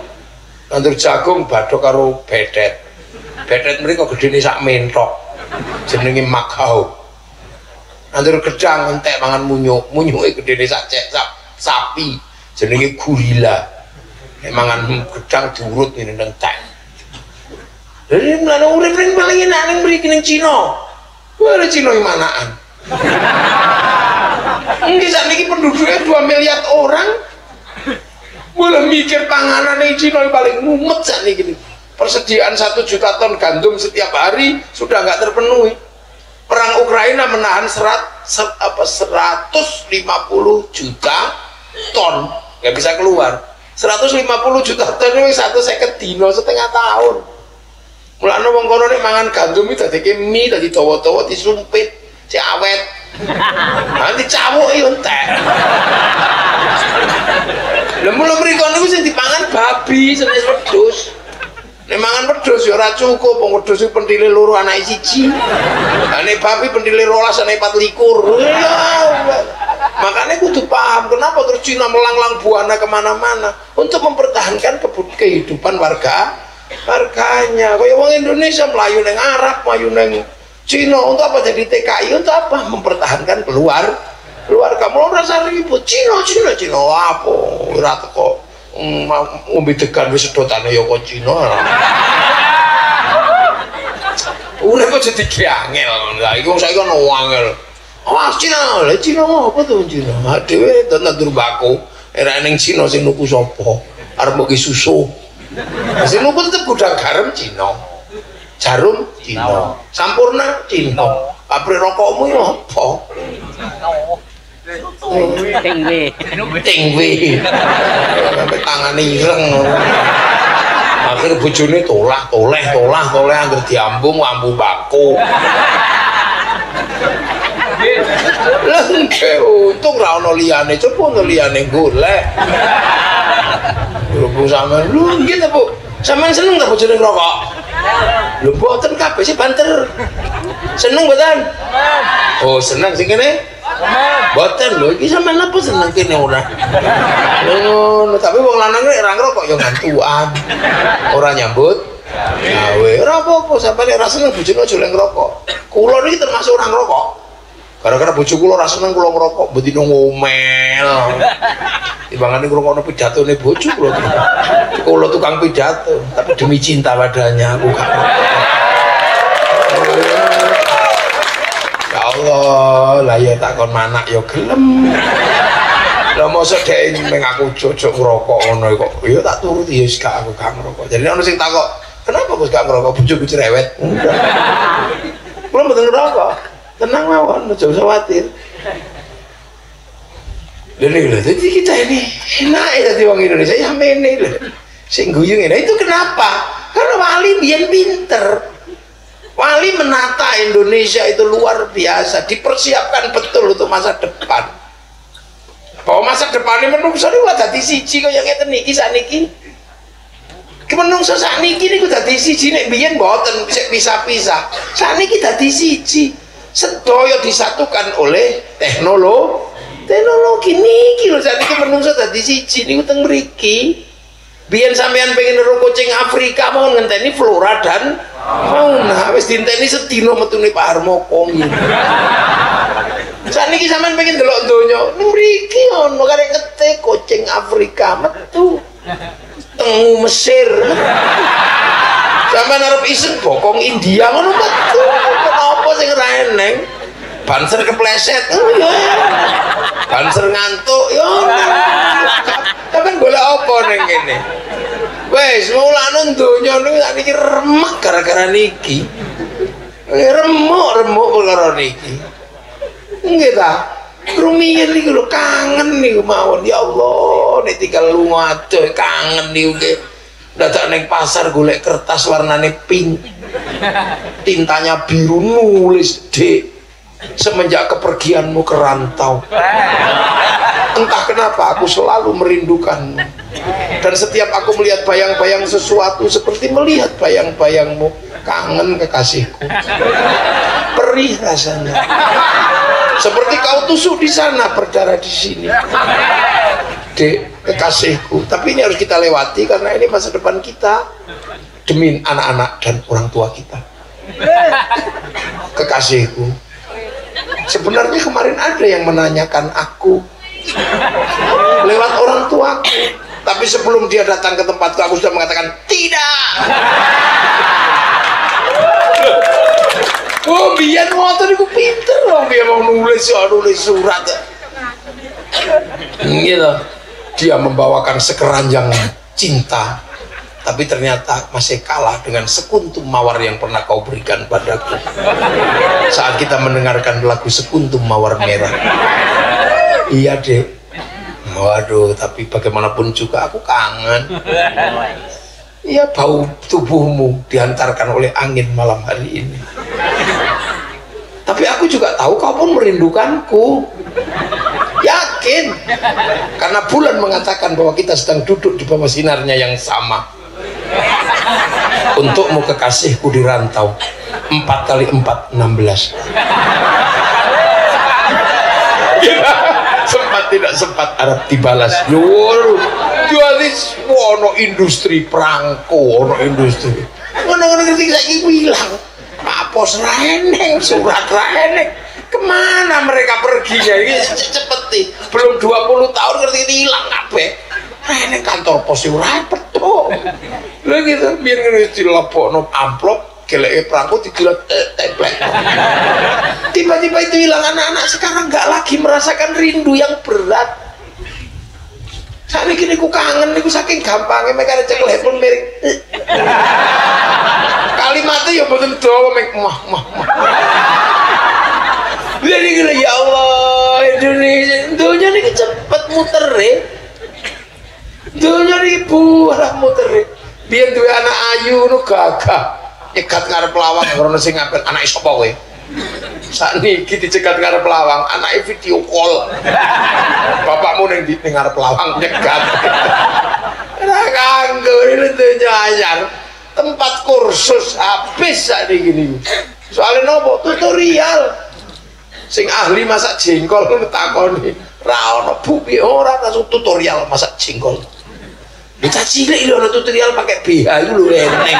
Nandur jagung badhe karo bedet. Bedet mriku gedene sak mentok. Jenenge makau. Nandur gedang entek mangan munyuk. Munyuke gedene sak cek sak sapi. Jenenge gurila. Mangan gedang diurut ini tek. Jadi mulane urip ning paling enak ning mriki ning Cina. Wah, Cina manaan. Ini saat ini penduduknya 2 miliar orang. Boleh mikir panganan yang Cina paling mumet saat ini Persediaan 1 juta ton gandum setiap hari sudah nggak terpenuhi. Perang Ukraina menahan serat, ser, apa, 150 juta ton. Nggak bisa keluar. 150 juta ton itu satu seket dino setengah tahun mulanya wong kono nek mangan gandum itu dadi mie dadi dawa-dawa disumpit si awet nanti ya entek. Lha mula mriko niku sing dipangan babi senes wedhus. Nek mangan wedhus ya ora cukup wong wedhus iki pentile loro anake siji. Lah nek babi pentile 12 anake 24 ya Allah. makanya kudu paham kenapa terus Cina melanglang buana ke mana-mana? Untuk mempertahankan kehidupan warga warganya kaya wong Indonesia melayu neng Arab melayu neng Cina. Untuk apa jadi TKI untuk apa? Mempertahankan keluar keluarga mau rasa ribut. Cina Cina Cina. Apa? Ora teko mm, ngombe degan wis sedotane ya kok Cina. Udah kok jadi kiangel, lah iku saya kan wangel. Awas Cina, lah Cina apa tuh Cina? Adewe dan nandur bako, era neng Cina sing nuku sopo, arep susu. Sing nuku tetep gudang garam Cina, jarum Cina, sampurna Cina. Pabrik rokokmu ya apa? Tingwe. Tingwe. Sampai tangane ireng. Akhir bojone tolah, toleh, tolah, toleh anggere diambung ambu bako. Lah untung ra ono liyane, coba ono liyane golek. Sampean, lho nggih ta Bu. Sampean seneng ta bojone ngerokok? Lho mboten kabeh sih banter. Seneng mboten? Oh, seneng sing kene? Boten lho, iki sampean apa seneng kene ora? Ngono, tapi wong lanang nek ora ngerokok ya ngantuan. Ora nyambut gawe. Ora apa-apa, sampean ora seneng bojone aja oleh ngerokok. Kula niki termasuk ora ngerokok. Gara-gara bojo kula ora seneng kula ngerokok, bedino ngomel. Timbangane ngrungokno pidatone bojo kula. Kula tukang pidato, tapi demi cinta padanya aku gak. Ya Allah, lah ya takon manak ya gelem. Lah mosok dhek meng aku jojok ngerokok ngono kok. Ya tak turuti ya gak aku gak ngerokok. Jadi ono sing takok, "Kenapa kok gak ngerokok? Bojoku cerewet." Kula mboten ngerokok. Tenang mawon, aja usah khawatir. Loh, jadi kita ini enak ya jadi orang Indonesia ya ini loh. Sing ngene. itu kenapa? Karena wali biar pinter. Wali menata Indonesia itu luar biasa, dipersiapkan betul untuk masa depan. Bahwa masa depan ini menungso wah dadi siji kaya ngeten niki saniki. Ki menungso sakniki niku dadi siji nek biyen mboten bisa pisah-pisah. Sakniki dadi siji. Sedaya disatukan oleh teknologi teknologi niki lho sakniki menungso dadi siji niku teng mriki. Biyen sampean pengen nero kucing Afrika mau ngenteni flora dan fauna wis dinteni sedina metune Pak Harmoko ngene. Sakniki sampean pengen delok donya ning mriki ono karek ngete kucing Afrika metu. Tengu Mesir. Sampean arep iseng bokong India ngono metu. Kenapa sing ra eneng? Banser kepleset. Oh, ya. Banser ngantuk ya. Sampeyan golek apa ning kene? Wes mulane donya niku tak niki remek gara-gara niki. Eh, Remuk-remuk perkara niki. Nggih ta? Rumiyin niku lho kangen niku mawon ya Allah nek tinggal lunga adoh kangen niku nggih. Dadak ning pasar golek kertas warnane pink. Tintanya biru nulis D semenjak kepergianmu ke rantau. Entah kenapa aku selalu merindukanmu. Dan setiap aku melihat bayang-bayang sesuatu seperti melihat bayang-bayangmu, kangen kekasihku. Perih rasanya. Seperti kau tusuk di sana, berdarah di sini. Dek, kekasihku. Tapi ini harus kita lewati karena ini masa depan kita demi anak-anak dan orang tua kita. Kekasihku. Sebenarnya kemarin ada yang menanyakan aku lewat orang tuaku. Tapi sebelum dia datang ke tempatku, aku sudah mengatakan tidak. Oh, biar motor itu pinter dong dia mau nulis nulis surat. Gitu. Dia membawakan sekeranjang cinta, tapi ternyata masih kalah dengan sekuntum mawar yang pernah kau berikan padaku. Saat kita mendengarkan lagu sekuntum mawar merah. Iya dek. Waduh, tapi bagaimanapun juga aku kangen. Iya bau tubuhmu diantarkan oleh angin malam hari ini. Tapi aku juga tahu kau pun merindukanku. Yakin. Karena bulan mengatakan bahwa kita sedang duduk di bawah sinarnya yang sama. Untukmu kekasihku di rantau. 4 kali 4 16. sempat tidak sempat Arab dibalas. Yo, jadi ono industri perangko, ono industri. Ngono-ngono ketika saya bilang, Pak Pos Reneng, surat Reneng. Ke mana mereka perginya? Ini cepet nih. Belum 20 tahun ketika hilang kabeh. Reneng kantor pos yo rapet tuh. Lah gitu, biar ngene dilebokno amplop geleke perangko dijilat template. Tiba-tiba itu hilang anak-anak sekarang nggak lagi merasakan rindu yang berat. Saat ini ku kangen niku saking gampangnya mereka cekel handphone merek. Kalimatnya ya betul mek mah mah mah. Jadi gila ya Allah Indonesia dunia ini cepet muter ya. Dunia ini buah muter. Biar dua anak ayu nu gagah. Nyegat ngarep lawang karena sing ngapel anak sapa kowe saat niki dicegat ngarep lawang anaknya video call. Bapakmu ning di ngarep lawang nyegat. Ora kanggo ini dunya anyar. Tempat kursus habis saat ini soalnya nopo? Tutorial sing ahli masak jengkol takoni ra ono bu piye ora langsung tutorial masak jengkol Kita cilik lho tutorial pakai BH itu lho eneng.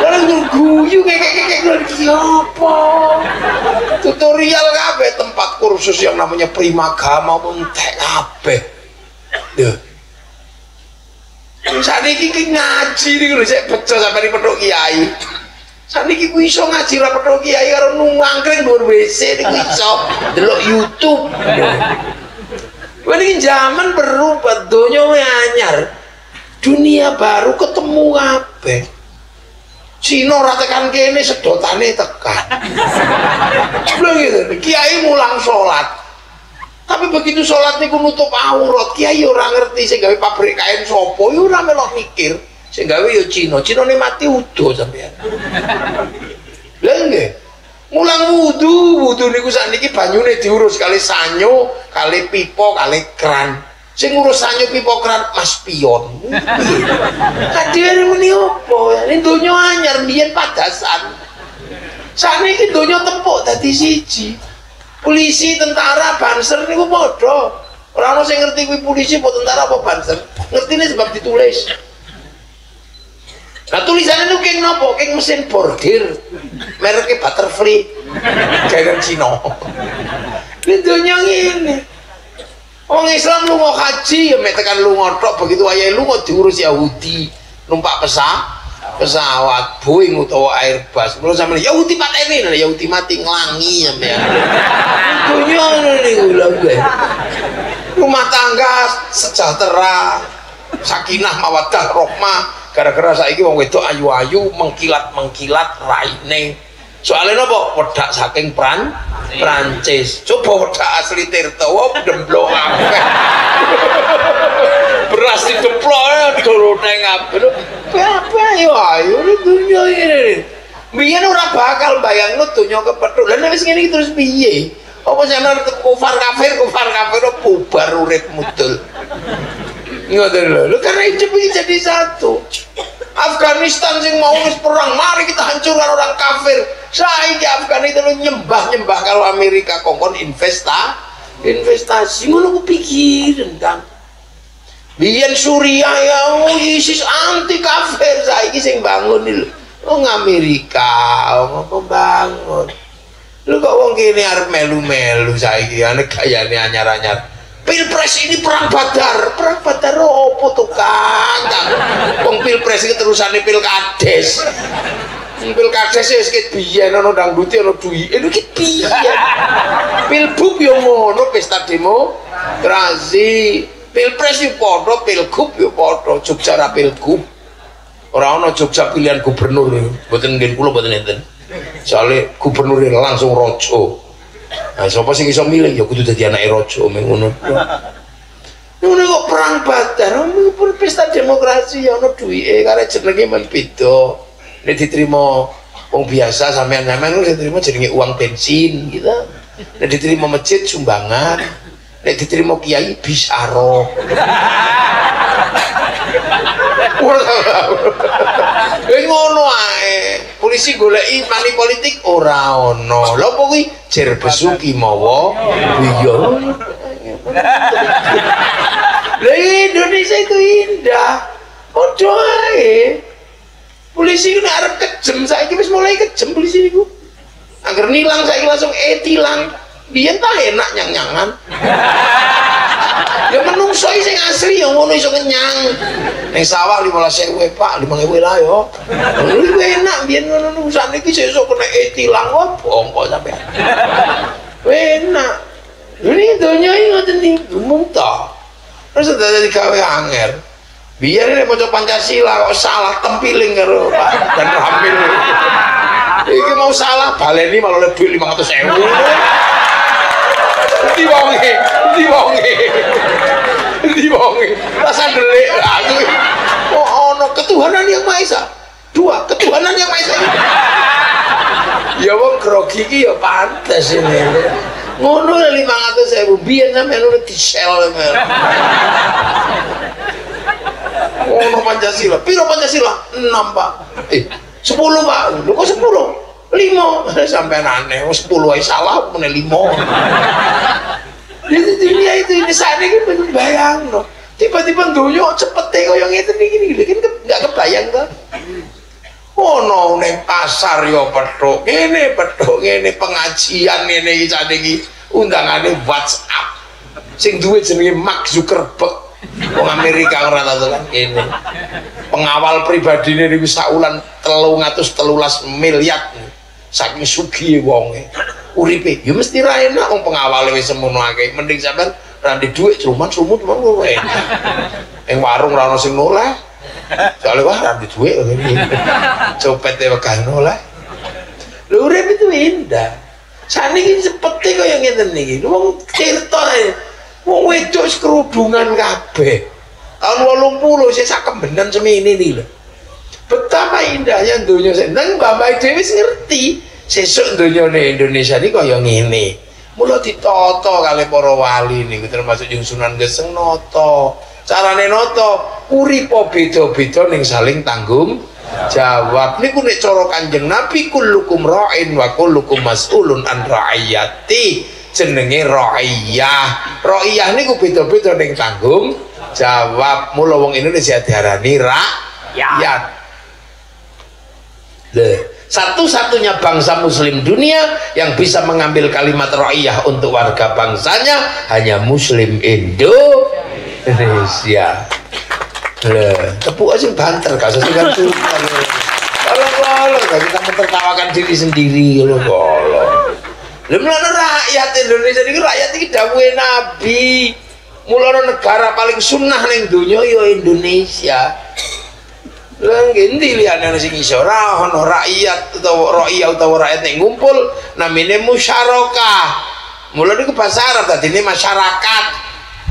Tuh guyu kayak kayak iki apa? Tutorial kabeh tempat kursus yang namanya Primagama pun tek kabeh. Duh. Saat ini ngaji nih lho saya pecah sampai di pondok kiai. Saat ini ku iso ngaji ra pondok kiai karo nungangkring dhuwur WC niku iso. Delok YouTube. Wah ini zaman berubah, dunia anyar. Dunia baru ketemu kabeh. Cina ora tekan kene sedotane tekan. Lho gitu. Kiai mulang salat Tapi begitu sholat niku nutup aurat, kiai ora ngerti sing gawe pabrik kain sopo, yo ora melok mikir. Sing gawe yo Cina, Cina mati udo sampean. Lah nggih. Mulang wudu, wudu niku sakniki banyune diurus kali sanyo, kali pipo, kali kran. Sing ngurus sanyo pipo kran Mas Pion. Kadhewe muni opo? Ini donya anyar biyen padasan. Sakniki donya tempuk dadi siji. Polisi, tentara, banser niku padha. Ora ono sing ngerti kuwi polisi apa tentara apa banser. Ngertine sebab ditulis. Nah tulisannya itu keng nopo, keng mesin bordir, mereknya butterfly, kayak Cina. Ini dunia ini. Orang Islam lu mau haji ya metekan lu ngotok begitu ayah lu mau diurus Yahudi. Numpak pesawat pesawat Boeing utawa Airbus. Belum sama Yahudi mati ini nah, Yahudi mati ngelangi ya ya dunia ini gula gue rumah tangga sejahtera sakinah mawadah rohmah gara-gara saiki wong wedok ayu-ayu mengkilat-mengkilat raine. Soalnya apa? wedak saking Pran Prancis. Coba wedak asli Tirta wah demblok kabeh. Beras dideplok ya dorone ngabel apa ayo ayo ini biyen ora bakal bayangno dunia kepethuk. Lha nek wis ngene iki terus piye? Apa sampean kufar kafir kufar kafir bubar urip mudul ngoten lho lho karena hidup ini jadi satu. Afghanistan sing mau wis perang mari kita hancurkan orang kafir. Saiki Afghanistan itu nyembah nyembah kalau Amerika kongkon investa investasi. Ngono ku pikiran kan biyen Suriah ya oh, ISIS anti kafir saiki sing bangun lho. Wong Amerika wong apa bangun? Lu kok wong kene arep melu-melu saiki ane gayane anyar-anyar Pilpres ini perang badar, perang badar opo tuh kang? Wong pilpres iki terusane pilkades. Pilkades ya sikit biyen ana dangdute ana duwi. Eh iki biyen. Pilbub yo ngono pesta demokrasi. Pilpres yo padha, pilgub yo padha, Jogja ra pilgub. Ora ana Jogja pilihan gubernur, mboten ngen kula mboten enten. Soale gubernur langsung raja. Nah, siapa sih bisa milih? Ya kudu dadi anake raja meng ngono. Ngono kok perang badar, pun pesta demokrasi ya ono duwike karek jenenge men beda. Nek diterima wong biasa sampean sampean nek diterima jenenge uang bensin gitu. Nek diterima masjid sumbangan. Nek diterima kiai bisaro. Ya ngono ae. Polisi goleki mani politik ora ono. Lha apa kuwi jer besuki mawa iya. Lah Indonesia itu indah. Padha ae. Polisi ku arep kejem saiki wis mulai kejem polisi niku. Angger nilang saiki langsung eh tilang. Biyen ta enak nyang-nyangan. Ya menungso sing asli yang ngono iso kenyang. Ning sawah 15.000 Pak 5.000 lah yo. Lu enak biyen ngono urusan iki sesuk kena etilang wah bongko sampean. Enak. Ini donya ini ngoten niku muntah terus dadi gawe anger biar ini mau Pancasila kok salah tempiling karo dan Ramil iki mau salah baleni malah lebih 500 ewu. Di wonge di wonge? Di wonge? Rasa delik aku. Oh, no ketuhanan yang Maha Esa. Dua, ketuhanan yang Maha Esa. ya wong grogi iki ya pantes ini. Ngono le 500.000 biyen sampeyan udah disel. ngono Pancasila. Piro Pancasila? 6, Pak. Eh, 10, Pak. Lu kok 10? 5. sampai aneh, 10 aja salah, meneh 5. Jadi dunia itu ini sana ini kan bayang loh. Tiba-tiba dunia oh, cepet kau yang itu nih gini gini kan nggak kebayang kan? Oh no neng pasar yo petuk ini petuk ini pengajian ini sana ini undangannya WhatsApp. Sing duit jenenge Mark Zuckerberg. Wong Amerika ora tau kan ini Pengawal pribadine niku saulan 313 miliar saking sugih wonge uripe. Ya mesti ra enak wong pengawale wis semono akeh. Mending sampean ra ndek dhuwit cuman sumut mah ora enak ing warung ra ono sing noleh. Soalnya wah ra ndek dhuwit. Ngene copet e wegah noleh. Lho urip itu indah. Saniki sepete kaya ngeten niki. Wong ae. Wong wedok kerudungan kabeh. Tahun 80 sik sak kembenan semene iki lho. Betapa indahnya dunia. Seneng Bapak Dewi wis ngerti sesuk dunyane Indonesia ini kaya ngene. Mula ditata kali para wali niku termasuk yung Sunan Geseng nata. Carane nata uripa beda-beda ning saling tanggung jawab. Niku nek cara Kanjeng Nabi kullukum ra'in wa kullukum mas'ulun an ra'iyati. Jenenge ra'iyah. Ra'iyah niku beda-beda ning tanggung jawab. Mula wong Indonesia diarani rakyat Leh, satu-satunya bangsa muslim dunia yang bisa mengambil kalimat ra'iyah untuk warga bangsanya hanya muslim Indonesia Leh, tepuk aja banter gak sesuai kalau kalau kita mentertawakan diri sendiri kalau kalau Lemlana rakyat Indonesia ini rakyat ini dawuhe Nabi. Mulane negara paling sunnah ning donya ya Indonesia. Liyane ana sing iso ora ana rakyat utawa rakyat utawa rakyat ning ngumpul namine musyarakah. Mula niku bahasa Arab dadine masyarakat.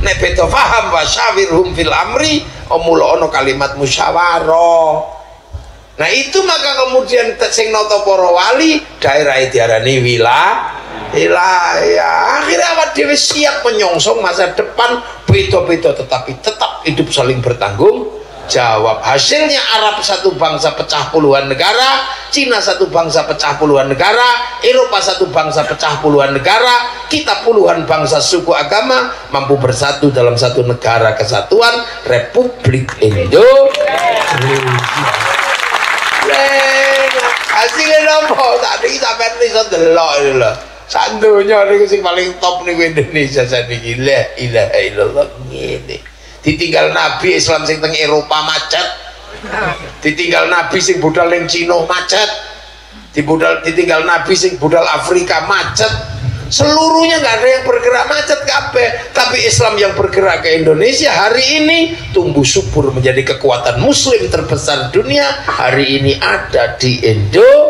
Nek beda paham wasyawirhum fil amri, mula ana kalimat musyawarah. Nah itu maka kemudian sing nata para wali daerah diarani wilayah wilayah. Akhirnya awak dhewe siap menyongsong masa depan beda-beda tetapi tetap hidup saling bertanggung jawab. Hasilnya Arab satu bangsa pecah puluhan negara, Cina satu bangsa pecah puluhan negara, Eropa satu bangsa pecah puluhan negara, kita puluhan bangsa suku agama mampu bersatu dalam satu negara kesatuan Republik Indonesia. hasilnya nopo tadi sampai iso delok iki lho niku sing paling top niku Indonesia saniki la ilaha illallah ngene ditinggal nabi Islam sing teng Eropa macet. Ditinggal nabi sing budal ning Cina macet. Dibudal ditinggal nabi sing budal Afrika macet. Seluruhnya nggak ada yang bergerak macet kabeh. Tapi Islam yang bergerak ke Indonesia hari ini tumbuh subur menjadi kekuatan muslim terbesar dunia. Hari ini ada di Indonesia.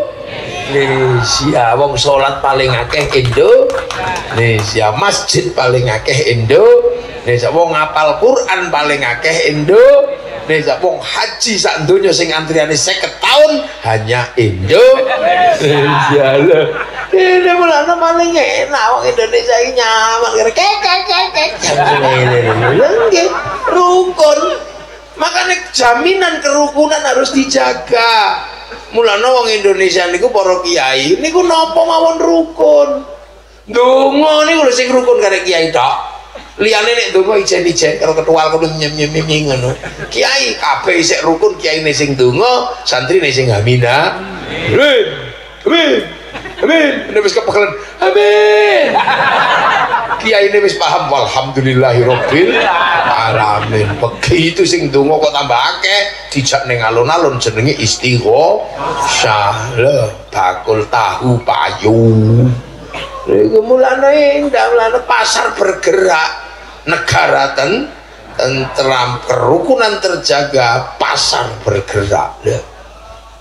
Wong sholat paling akeh Indonesia. Masjid paling akeh Indonesia wong ngapal Quran paling akeh Indonesia wong haji sak donya sing antriane 50 tahun hanya Indonesia lho. Ini mulanya paling enak wong Indonesia ini nyaman kek kek kek kek. Kek rukun. Makanya jaminan kerukunan harus dijaga. Mulanya wong Indonesia niku para kiai niku nopo mawon rukun? Dongo niku lho sing rukun karek kiai tok liyane nek donga ijen-ijen karo ketual kudu nyem-nyem ngono. Kiai kabeh isih rukun kiai ne sing donga santri ne sing hamina amin. Amin. Amin. Ini wis kepekelan amin. Kiai ini wis paham walhamdulillahirabbil alamin. Begitu sing donga kok tambah akeh dijak ning alun-alun jenenge istighosah. Bakul tahu payu Iku mulane indah mulane pasar bergerak negara ten tentram kerukunan terjaga pasar bergerak. Lho.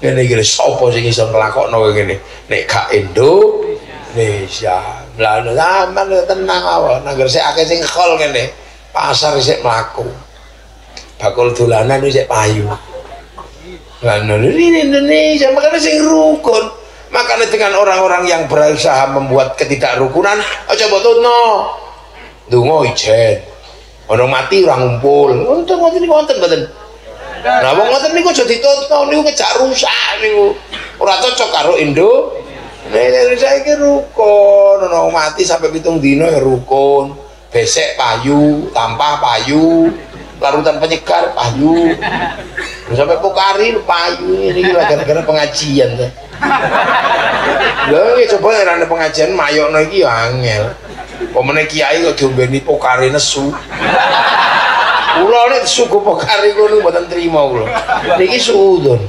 Ngene iki sapa sing iso nglakokno ngene? Nek gak Indonesia. Mlane sampean tenang awak nangger sik akeh sing kol ngene pasar sik mlaku. Bakul dolanan sik payu. Lah Indonesia makanya sing rukun makanya dengan orang-orang yang berusaha membuat ketidakrukunan aja betul no dungo ijen orang mati orang ngumpul. Untung ngoten niku wonten mboten nah wong ngoten niku aja ditonton niku ngejak rusak niku. Ora cocok karo Indo. Indonesia iki rukun. Wong mati sampai pitung dino ya rukun. Besek payu tampah payu larutan penyegar payu sampai pokari payu ini gara-gara pengajian tuh Lha iki coba nek ana pengajian mayokno iki ya angel. Pemene kiai kok diombeni pokari nesu. Kula nek suku pokari ngono mboten trima kula. Niki suudon.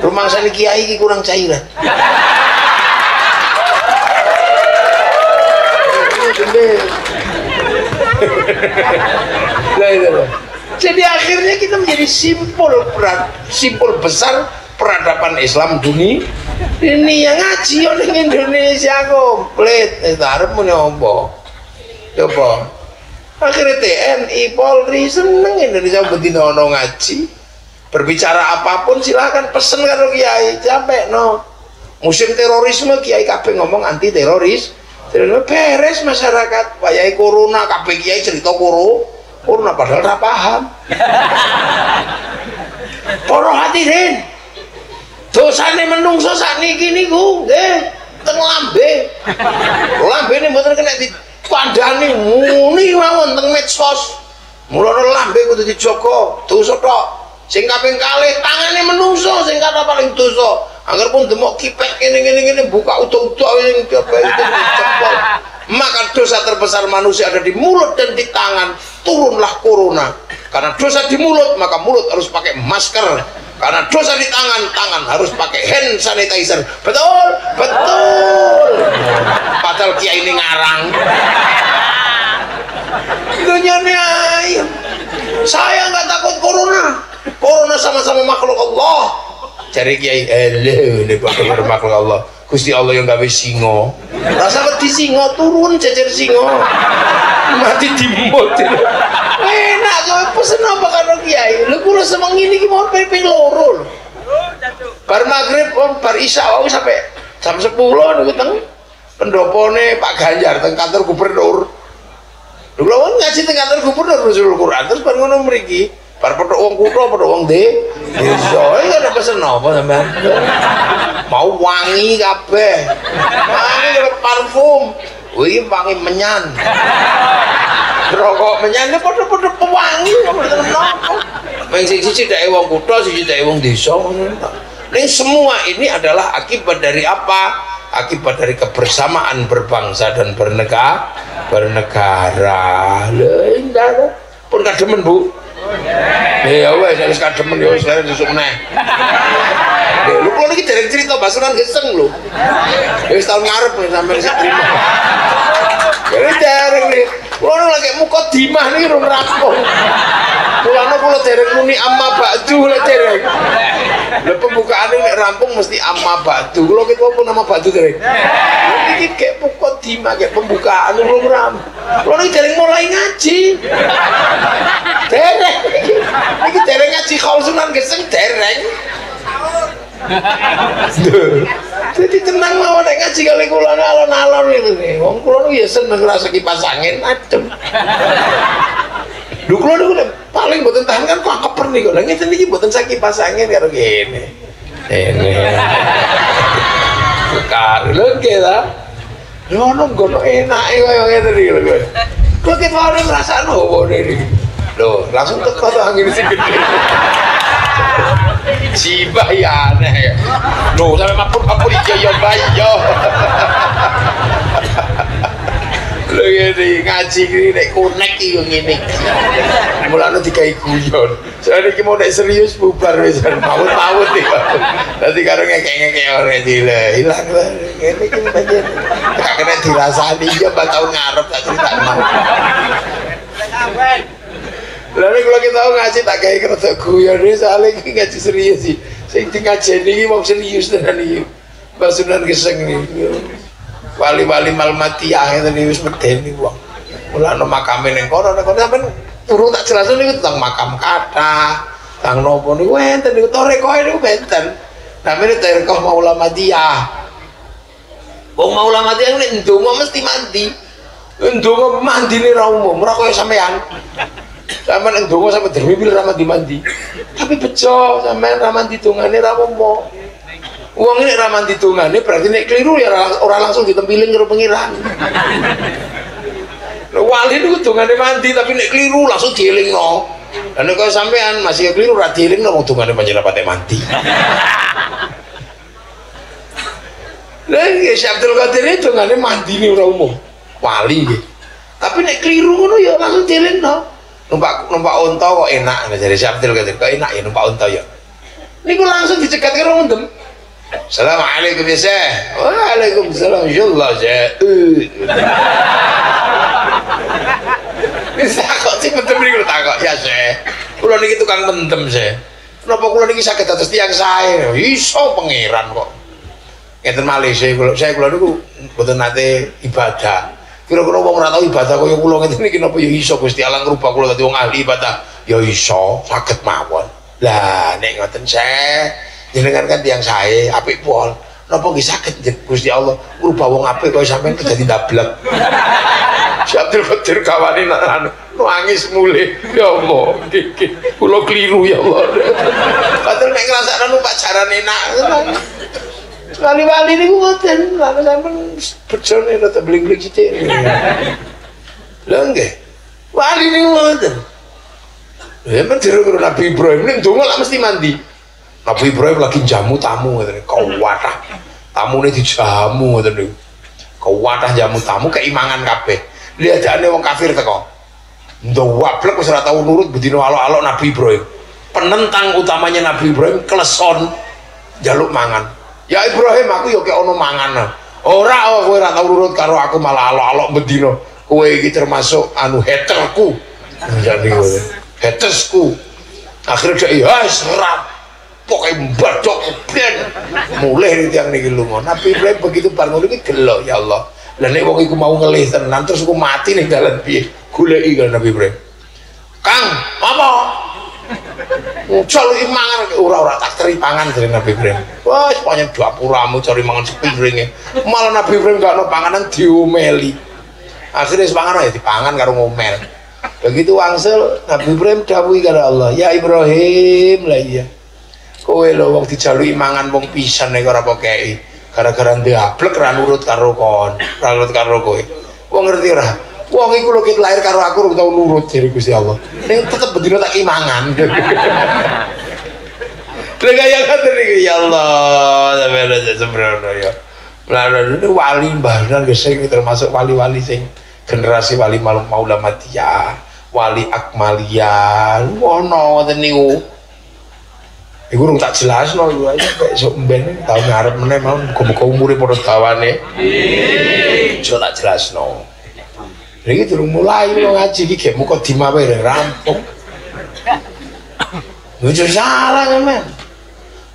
Rumangsane kiai iki kurang cairan. Lah itu loh. Jadi akhirnya kita menjadi simpul peran, simpul besar peradaban Islam dunia. Ini yang ngaji ning Indonesia komplit. Itu arep muni apa coba. Akhirnya TNI Polri seneng Indonesia betina ono ngaji. Berbicara apa pun silakan pesen karo kiai. Capek no. Musim terorisme kiai kabeh ngomong anti teroris terorisme beres masyarakat. Wayahe corona kabeh kiai cerita koro corona padahal ora paham. Para hadirin dosane menungso sakniki niku nggih teng lambe. Lambene mboten kena dikandani muni mawon teng medsos. Mulane lambe kudu dijogo dosa tok. Sing kaping kalih tangane menungso sing kata paling dosa agar pun demok kipek ngene ngene ngene buka utuh-utuh sing apa itu jempol maka dosa terbesar manusia ada di mulut dan di tangan. Turunlah corona. Karena dosa di mulut maka mulut harus pakai masker. Karena dosa di tangan tangan harus pakai hand sanitizer. Betul betul. Padahal kiai ini ngarang. Dunia ayam. Saya nggak takut corona. Corona sama-sama makhluk Allah cari kiai hello ini makhluk makhluk Allah. Gusti Allah yang gawe singo rasa wedi singo turun jejer singo mati dimut enak kowe pesen apa karo kiai? Lho kula semang ngene iki mau ping loro lho. Bar maghrib om bar isya wae sampai jam 10 niku teng pendopone Pak Ganjar teng kantor gubernur. Lho ngaji teng kantor gubernur Rasul Quran. Terus bar ngono mriki bar petuk wong kutha petuk wong de desa iki ada pesen apa sampean mau wangi kabeh wangi parfum Wih, wangi menyan. Rokok menyan ini padha-padha pewangi mboten napa. Meng sing siji dake wong kutha, siji dake wong desa ngono. Ning semua ini adalah akibat dari apa? Akibat dari kebersamaan berbangsa dan bernegara, bernegara. Lha indah pun kademen, Bu. Ya wes, wis kademen ya wis sesuk meneh. Lho, lu kalau ini dereng cerita basuran geseng lho. Ya wis tahun ngarep nih sampai bisa terima. Ini dereng nih. Kulo lagi muka dimah nih rung rampung. Kulo nu kulo dereng muni amma ba'du lek dereng. Lho pembukaan ini rampung mesti amma ba'du. Kulo kita pun nama ba'du dereng. Ini kayak muka dimah kayak pembukaan rung rampung. Kulo ini dereng mulai ngaji. Dereng. Ini dereng ngaji kalau sunan geseng dereng. Jadi tenang mawon nek ngaji kali kula alon-alon itu nih. Wong kula ya seneng ngrasa kipas angin adem. Lho kula niku paling mboten tahan kan kok keper niku. Lah ngeten iki mboten sak kipas angin karo kene. Ini. Sekar lho kita. Lho ono ngono enake kaya ngeten iki lho. Kok kita ora ngrasakno opo iki. Lho, langsung teko to angin sing gede. Ciba ya aneh. Loh, sampai mapur-mapur iya ya bayi yo. Lho ngene ngaji iki nek konek iki yo ngene. Mulane dikai guyon. Soale iki mau nek serius bubar wis maut-maut iki. Dadi karo ngekek-ngekek ora dile. Hilang lah. Iki pancen. Gak kena dirasani ya bak tau ngarep tak critakno. Lalu kalau kita mau ngaji tak kayak kereta guyon ini soalnya ini ngaji serius sih. Sing di ngaji ini mau serius tenan iki. Mbak Sunan Geseng nih. Wali-wali malmatiyah itu nih wis medeni wong. Mulane makame ning kono nek kono sampean urung tak jelasin niku tentang makam kata, tentang nopo niku enten niku torekoe niku benten. Namanya Tarekoh Maulamadiyah. Wong Maulamadiyah nek ndonga mesti mandi. Ndonga mandine ra umum, ora kaya sampean. Sampeyan nek ndonga sampe dermipil ra mandi mandi. Tapi bejo sampean ra mandi dongane ra umum. Wong ini ra mandi dongane berarti nek keliru ya ora- ora langsung ditempiling karo pengiran. Wali niku dongane mandi tapi nek keliru langsung dielingno. Lah nek kaya sampean masih keliru ra dielingno wong dongane panjenengan pate mandi. Lah ya Syekh Abdul Qadir itu dongane mandi nih ora umum. Wali nggih. Tapi nek keliru ngono ya langsung dielingno. Numpak numpak unta kok enak dari Syekh Abdul Qadir. Kok enak ya numpak unta ya. Niku langsung dicegat karo mendem. Assalamualaikum ya Syekh. Waalaikumsalam insyaallah Syekh. Bisa kok sing mendem niku takok ya Syekh. Kula niki tukang mendem Syekh. Kenapa kula niki saged dados tiyang sae? Iso pangeran kok. ngeten malih saya kula saya mboten nate ibadah kira-kira wong ora tau ibadah kaya kula ngeten iki napa ya iso? Gusti Allah ngrubah kula dadi wong ahli ibadah. Ya iso saged mawon. Lah nek ngoten saya jenengan kan tiang saya apik pol. Napa nggih saged Gusti Allah ngrubah wong apik kaya sampean dadi ndablek. Syabdul Qadir kawani anu nangis mulai ya Allah nggih. kula keliru ya Allah. Padahal nek ngrasakno numpak jaran enak wali-wali niku ngoten lha sampean bejone rada bling-bling sithik lha nggih wali niku ngoten Ya men diru Nabi Ibrahim ning donga lak mesti mandi. Nabi Ibrahim lagi jamu tamu ngoten kau watah. Tamune dijamu ngoten niku. Kau watah jamu tamu keimangan kabeh. Lihatane wong kafir teko. Ndawablek wis ora tau nurut bedino alok-alok Nabi Ibrahim. Penentang utamanya Nabi Ibrahim kleson jaluk mangan. Ya Ibrahim aku yo kek ono mangan. Ora oh, kowe ora tau nurut karo aku malah alok-alok bedino. Kowe iki termasuk anu haterku. Jadi ngoten. Hatersku. Akhirnya dia ya serap. Pokoknya mbadok ben. Mulai nih tiang niki lunga. Nabi Ibrahim begitu bar ngono iki gelo ya Allah. Lah nek wong iku mau ngelih tenan terus aku mati ning dalan piye? Goleki kan Nabi Ibrahim. Kang, apa? Muncul mangan ora-ora tak teri pangan dari Nabi Ibrahim. Wah, sepanjang dapuramu cari mangan sepiringnya. Malah Nabi Ibrahim gak ono panganan diumeli. Akhirnya sepangan ya dipangan karo ngomel. Begitu wangsul Nabi Ibrahim dawuhi karo Allah, "Ya Ibrahim lah iya. Kowe lho wong dijaluki mangan wong pisan nek ora pokei. Gara-gara ndablek ra nurut karo kon, ra nurut karo. Wong ngerti ora? Wong iku lho lahir karo aku ora tau nurut jare Gusti Allah. Ning tetep bedino tak imangan. Kaya ngoten iki ya Allah, sampeyan aja sembrono ya. Lah ini wali mbahna geseng termasuk wali-wali sing generasi wali maula matia, wali akmalia, ngono ngoten niku. Iku urung tak jelasno iku aja esuk mben tahun ngarep meneh mau muga-muga umure padha dawane. Iso tak jelasno. Iki durung mulai lo ngaji iki gek muka dimah wae rampung. Lu jangan salah men.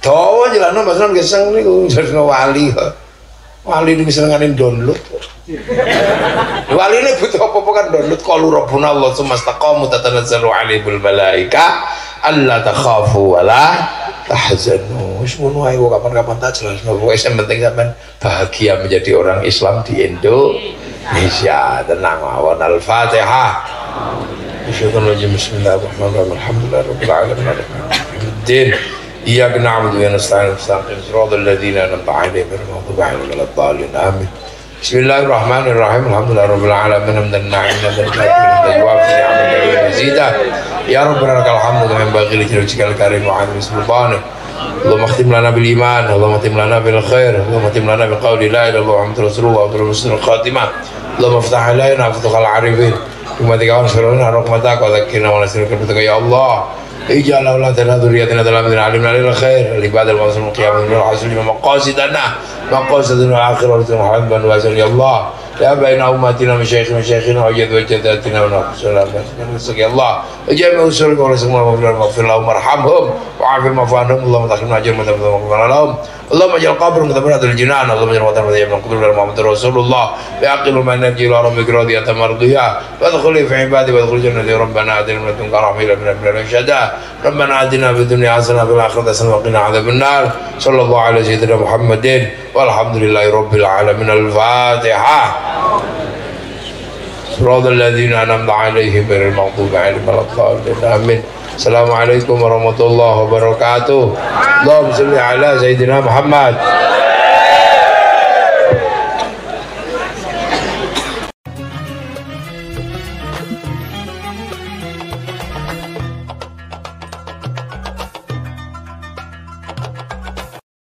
Dawa jelasno Mas Ron geseng niku jelasno wali kok. Wali ini senengane download. Wali ini butuh apa-apa kan download qalu rabbuna Allah sumastaqamu tatanazzalu alaihimul malaika alla takhafu wa la tahzanu. Wis ngono ae kapan-kapan tak jelasno. Pokoke sing penting sampean bahagia menjadi orang Islam di Indonesia. Tenang mawon. Al-Fatihah. Bismillahirrahmanirrahim. Bismillahirrahmanirrahim. Alhamdulillahirabbil alamin. Din. إياك نعبد وإياك نستعين نستقيم صراط الذين أنعمت عليهم غير المغضوب عليهم ولا الضالين آمين بسم الله الرحمن الرحيم الحمد لله رب العالمين حمدا ناعما حمدا كافيا يوافي نعمه مزيدا يا ربنا لك الحمد كما ينبغي لجلالك الكريم وعظيم سلطانك اللهم اختم لنا بالايمان اللهم اختم لنا بالخير اللهم اختم لنا بقول لا اله الا الله محمد رسول الله وعبد المسلم الخاتمه اللهم افتح علينا فتح العارفين بحكمتك وانصرنا رحمتك وذكرنا ونسلك رحمتك يا الله اجعل اولادنا ذريتنا ذلك علمنا الخير لبعد المصير القيامه من الحسن مقاصدنا مقاصدنا اخره محمد واسال يا الله يا بين امتنا من شيخ من شيخنا وجد وجداتنا ونحسنا يا الله اجعل وسلك ورزقنا واغفر لهم وارحمهم وعافي مفانهم اللهم تقنا اجر من تقبل لهم اللهم اجعل قبرهم كتبنا الجنان اللهم اجعل وطن مدينة من قدر محمد رسول الله. يعقل ما نجي إلى ربك راضية مرضية. فادخلي في عبادي وادخل جنة ربنا آتنا من لدنك رحمة من ابن الشهداء ربنا آتنا في الدنيا حسنة في الآخرة حسنة وقنا عذاب النار. صلى الله على سيدنا محمد. والحمد لله رب العالمين. الفاتحة. صراط الذين أنعمت عليهم غير المغضوب عليهم ولا الضالين. آمين. السلام عليكم ورحمة الله وبركاته. اللهم صل على سيدنا محمد.